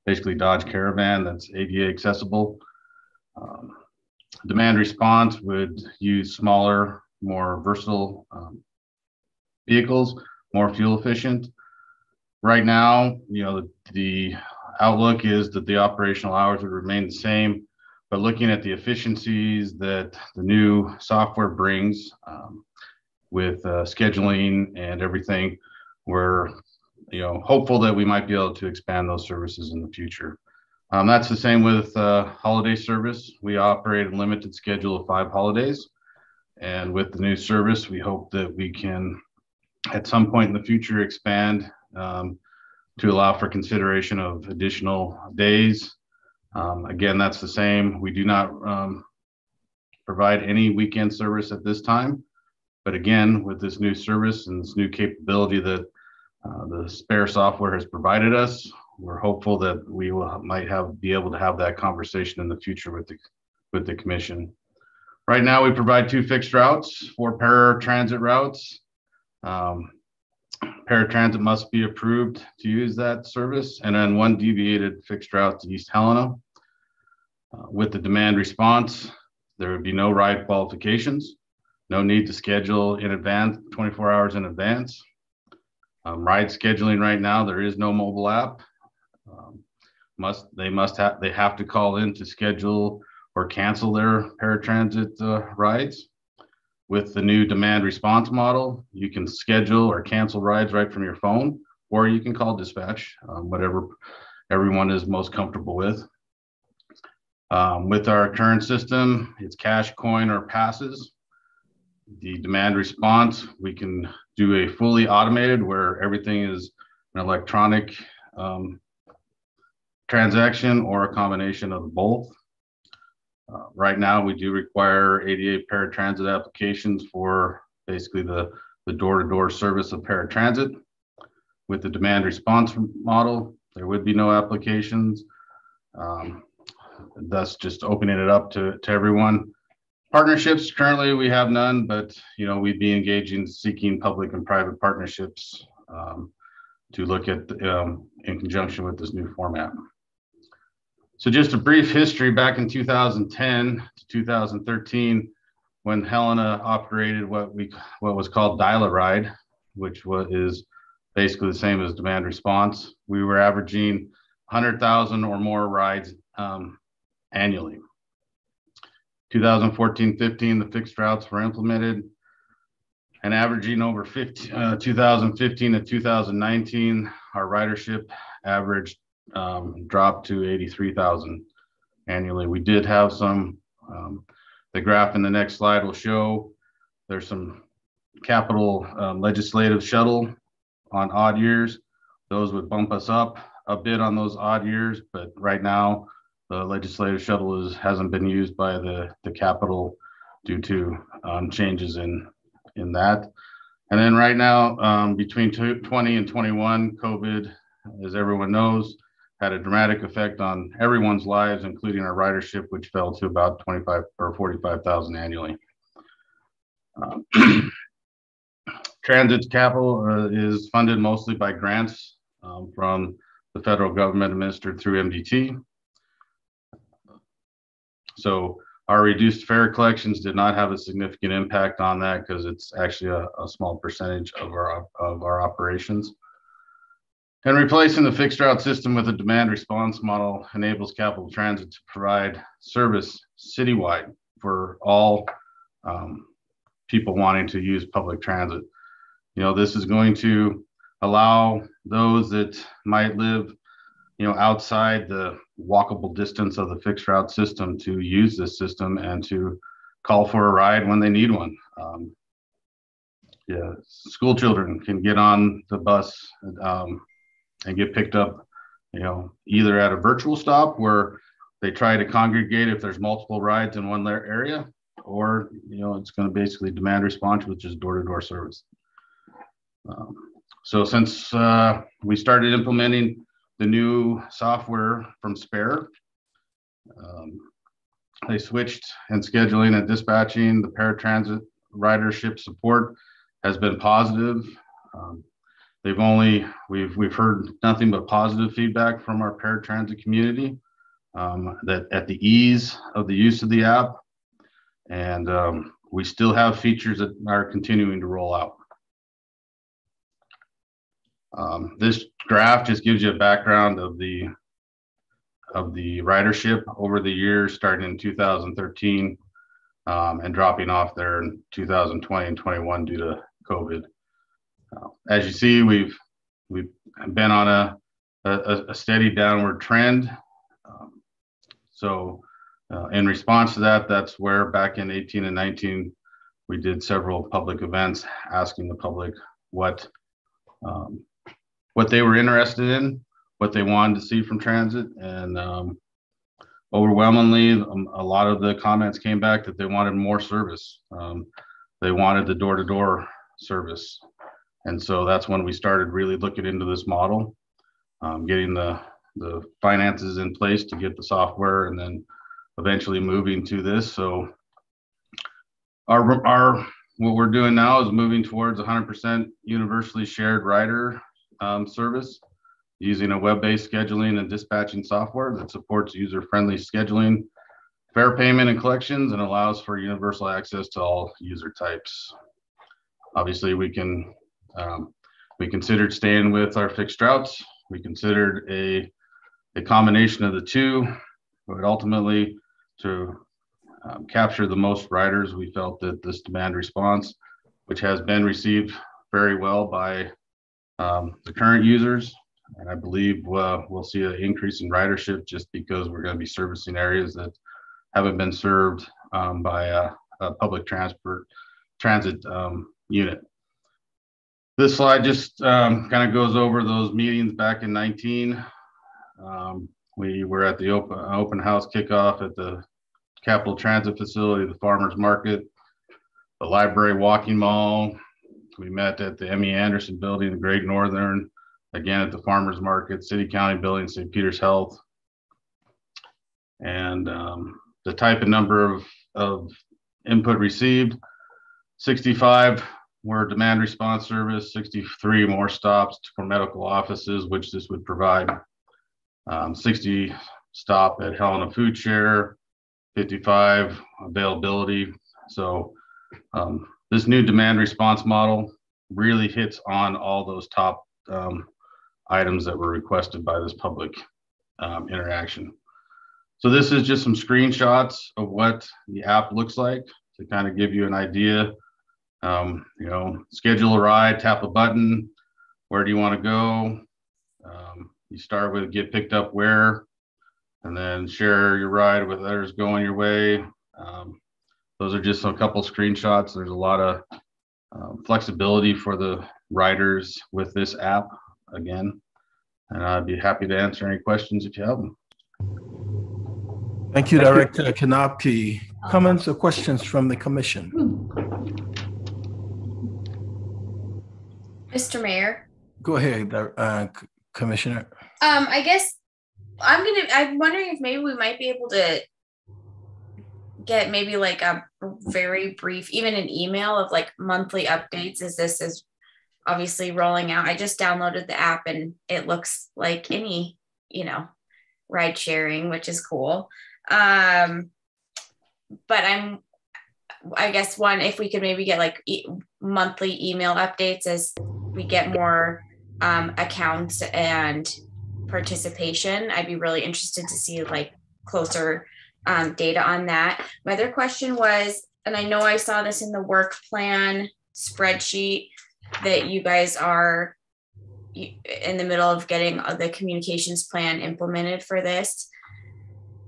basically Dodge Caravan that's ADA accessible. Um, demand response would use smaller, more versatile um, vehicles, more fuel efficient. Right now, you know, the, the outlook is that the operational hours would remain the same, but looking at the efficiencies that the new software brings um, with uh, scheduling and everything, we're you know hopeful that we might be able to expand those services in the future. Um, that's the same with uh, holiday service. We operate a limited schedule of five holidays. And with the new service, we hope that we can, at some point in the future, expand um, to allow for consideration of additional days. Um, again, that's the same. We do not um, provide any weekend service at this time. But again, with this new service and this new capability that uh, the spare software has provided us, we're hopeful that we will might have be able to have that conversation in the future with the with the commission. Right now, we provide two fixed routes, four paratransit routes. Um, paratransit must be approved to use that service, and then one deviated fixed route to East Helena. Uh, with the demand response, there would be no ride qualifications, no need to schedule in advance, 24 hours in advance. Um, ride scheduling right now, there is no mobile app. Um, must they must have they have to call in to schedule or cancel their paratransit uh, rides. With the new demand response model, you can schedule or cancel rides right from your phone, or you can call dispatch, um, whatever everyone is most comfortable with. Um, with our current system, it's cash, coin, or passes. The demand response, we can do a fully automated where everything is an electronic um, transaction or a combination of both. Uh, right now, we do require ADA paratransit applications for basically the, the door-to-door service of paratransit. With the demand response model, there would be no applications. Um, thus just opening it up to, to everyone. Partnerships, currently we have none, but you know, we'd be engaging, seeking public and private partnerships um, to look at um, in conjunction with this new format. So just a brief history back in 2010 to 2013, when Helena operated what we what was called Dial-A-Ride, which was is basically the same as demand response. We were averaging 100,000 or more rides um, annually. 2014-15, the fixed routes were implemented and averaging over 50, uh, 2015 to 2019, our ridership averaged um, dropped to 83,000 annually. We did have some, um, the graph in the next slide will show there's some capital um, legislative shuttle on odd years. Those would bump us up a bit on those odd years, but right now the legislative shuttle is, hasn't been used by the, the capital due to um, changes in, in that. And then right now, um, between 20 and 21, COVID, as everyone knows, had a dramatic effect on everyone's lives, including our ridership, which fell to about 25 or 45,000 annually. Transit capital uh, is funded mostly by grants um, from the federal government administered through MDT. So our reduced fare collections did not have a significant impact on that because it's actually a, a small percentage of our of our operations. And replacing the fixed route system with a demand response model enables Capital Transit to provide service citywide for all um, people wanting to use public transit. You know, this is going to allow those that might live, you know, outside the walkable distance of the fixed route system to use this system and to call for a ride when they need one. Um, yeah, school children can get on the bus um, and get picked up, you know, either at a virtual stop where they try to congregate if there's multiple rides in one area, or you know, it's going to basically demand response, which is door-to-door service. Um, so since uh, we started implementing the new software from Spare, um, they switched in scheduling and dispatching. The paratransit ridership support has been positive. Um, they've only we've we've heard nothing but positive feedback from our paratransit community um, that at the ease of the use of the app, and um, we still have features that are continuing to roll out. Um, this graph just gives you a background of the of the ridership over the years, starting in 2013 um, and dropping off there in 2020 and 21 due to COVID. Uh, as you see, we've we've been on a a, a steady downward trend. Um, so, uh, in response to that, that's where back in 18 and 19, we did several public events asking the public what um, what they were interested in, what they wanted to see from transit, and um, overwhelmingly, um, a lot of the comments came back that they wanted more service. Um, they wanted the door-to-door service, and so that's when we started really looking into this model, um, getting the the finances in place to get the software, and then eventually moving to this. So our our what we're doing now is moving towards 100% universally shared rider um, service using a web-based scheduling and dispatching software that supports user-friendly scheduling, fare payment and collections, and allows for universal access to all user types. Obviously, we can um, we considered staying with our fixed routes. We considered a a combination of the two, but ultimately to um, capture the most riders, we felt that this demand response, which has been received very well by um, the current users, and I believe uh, we'll see an increase in ridership just because we're going to be servicing areas that haven't been served um, by a, a, public transport transit um, unit. This slide just um, kind of goes over those meetings back in 19. Um, we were at the open, open house kickoff at the Capital Transit Facility, the Farmers Market, the Library Walking Mall. We met at the Emmy Anderson Building, the Great Northern, again at the farmers market, city county building, St. Peter's Health. And um, the type and number of, of input received, 65 were demand response service, 63 more stops for medical offices, which this would provide. Um, 60 stop at Helena Food Share, 55 availability. So um, this new demand response model really hits on all those top um, items that were requested by this public um, interaction. So this is just some screenshots of what the app looks like to kind of give you an idea. Um, you know, schedule a ride, tap a button. Where do you want to go? Um, you start with get picked up where, and then share your ride with others going your way. Um, those are just a couple screenshots. There's a lot of uh, flexibility for the riders with this app again. And I'd be happy to answer any questions if you have them. Thank you, Director Knoepke. Comments or questions from the commission? Mr. Mayor. Go ahead, uh, Commissioner. Um, I guess I'm gonna. I'm wondering if maybe we might be able to get maybe like a very brief, even an email of like monthly updates as this is obviously rolling out. I just downloaded the app and it looks like any, you know, ride sharing, which is cool. Um, but I'm, I guess one, if we could maybe get like e- monthly email updates as we get more um, accounts and participation, I'd be really interested to see like closer um, data on that. My other question was, and I know I saw this in the work plan spreadsheet, that you guys are in the middle of getting the communications plan implemented for this.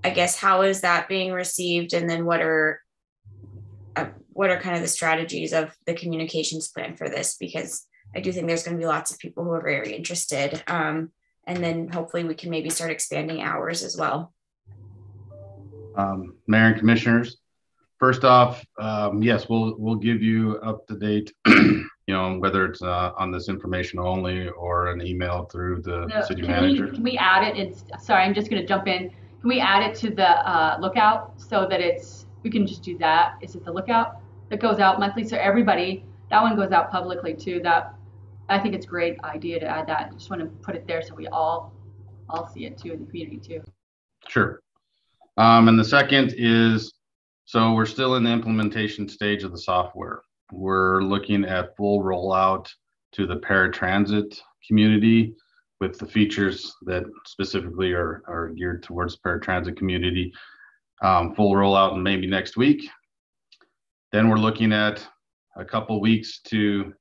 I guess how is that being received, and then what are what are kind of the strategies of the communications plan for this? Because I do think there's going to be lots of people who are very interested, um, and then hopefully we can maybe start expanding hours as well. Um, Mayor and Commissioners, first off, um, yes, we'll we'll give you up to date you know, whether it's uh, on this information only or an email through the No, city can manager. We, can we add it? It's sorry, I'm just going to jump in. can we add it to the uh, lookout so that it's, we can just do that? Is it the lookout that goes out monthly? So everybody, that one goes out publicly too. That, I think it's a great idea to add that. Just want to put it there so we all, all see it too in the community too. Sure. Um, and the second is, so we're still in the implementation stage of the software. We're looking at full rollout to the paratransit community with the features that specifically are, are geared towards paratransit community. Um, full rollout and maybe next week. Then we're looking at a couple weeks to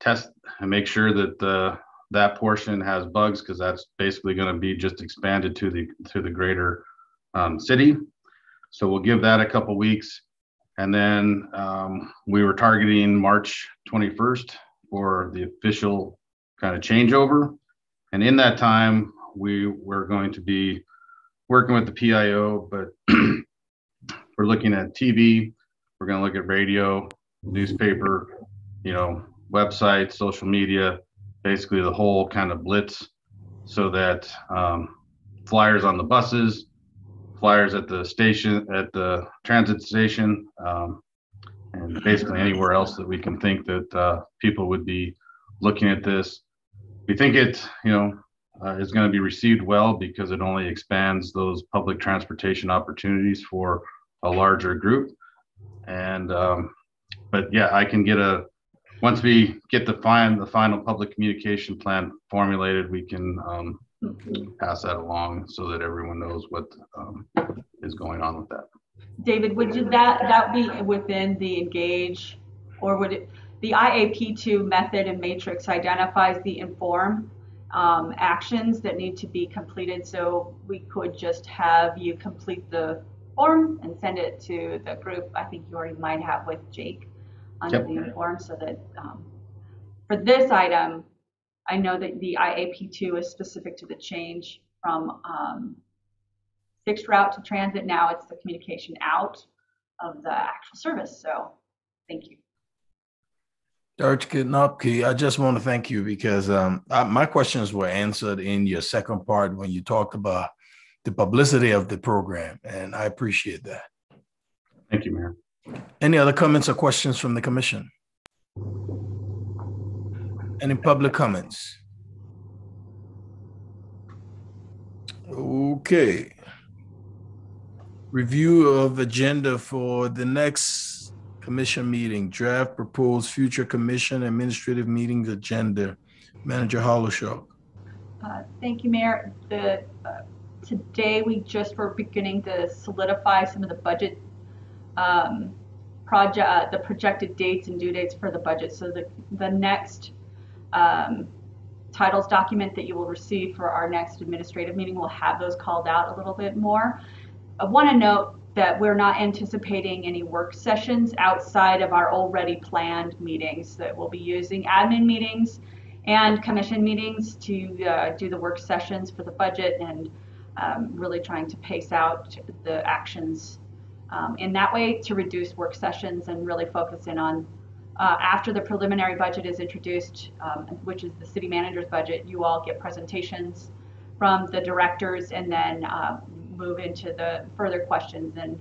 test and make sure that the that portion has bugs because that's basically going to be just expanded to the to the greater um, city. So we'll give that a couple weeks, and then um, we were targeting March 21st for the official kind of changeover. And in that time, we were going to be working with the PIO, but we're looking at TV, we're going to look at radio, newspaper, you know, websites, social media, basically the whole kind of blitz so that um, flyers on the buses, flyers at the station, at the transit station, um, and basically anywhere else that we can think that uh, people would be looking at this. We think it, you know, uh, is going to be received well because it only expands those public transportation opportunities for a larger group. And, um, but yeah, I can get a, once we get the fine, the final public communication plan formulated, we can um, pass that along so that everyone knows what um, is going on with that. David, would you, that that be within the engage, or would it? The IAP2 method and matrix identifies the inform um, actions that need to be completed. So we could just have you complete the form and send it to the group. I think you already might have with Jake under yep. the inform, so that um, for this item, I know that the IAP2 is specific to the change from um, fixed route to transit. Now it's the communication out of the actual service. So thank you. Dr. Knoepke, I just want to thank you because um, I, my questions were answered in your second part when you talked about the publicity of the program, and I appreciate that. Thank you, Mayor. Any other comments or questions from the commission? Any public comments? Okay. Review of agenda for the next commission meeting, draft proposed future commission administrative meetings agenda. Manager Harlow-Schalk. Uh, thank you, Mayor. The, uh, today we just were beginning to solidify some of the budget um, project, uh, the projected dates and due dates for the budget. So the, the next um, titles document that you will receive for our next administrative meeting will have those called out a little bit more. I want to note that we're not anticipating any work sessions outside of our already planned meetings that we'll be using admin meetings and commission meetings to uh, do the work sessions for the budget and um, really trying to pace out the actions um, in that way to reduce work sessions and really focus in on uh, after the preliminary budget is introduced, um, which is the city manager's budget, you all get presentations from the directors and then uh, move into the further questions and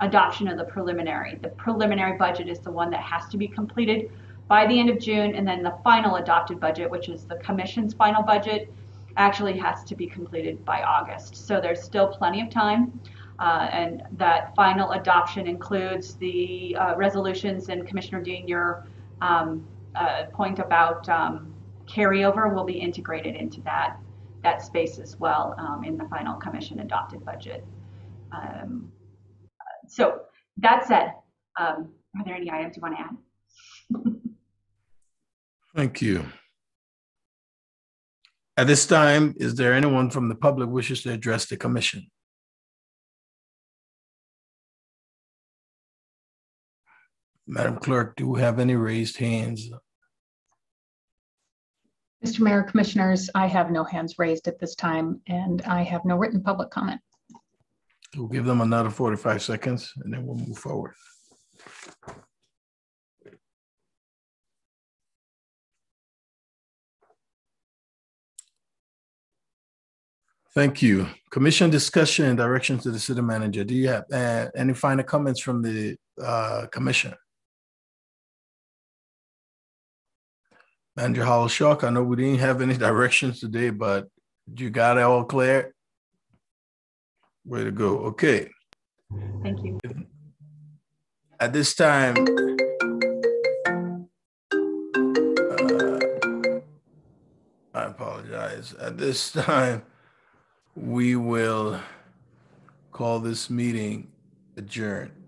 adoption of the preliminary. The preliminary budget is the one that has to be completed by the end of June, and then the final adopted budget, which is the commission's final budget, actually has to be completed by August. So there's still plenty of time. Uh, and that final adoption includes the uh, resolutions and Commissioner Dean, your um, uh, point about um, carryover will be integrated into that that space as well um, in the final commission adopted budget. Um, so that said, um, are there any items you want to add? Thank you. At this time, is there anyone from the public wishes to address the commission? Madam Clerk, do we have any raised hands? Mr. Mayor, Commissioners, I have no hands raised at this time, and I have no written public comment. We'll give them another 45 seconds, and then we'll move forward. Thank you. Commission discussion and direction to the city manager. Do you have uh, any final comments from the uh, commission? Manager Harlow-Schalk, I know we didn't have any directions today, but you got it all clear? Way to go. Okay. Thank you. At this time, uh, I apologize. At this time, we will call this meeting adjourned.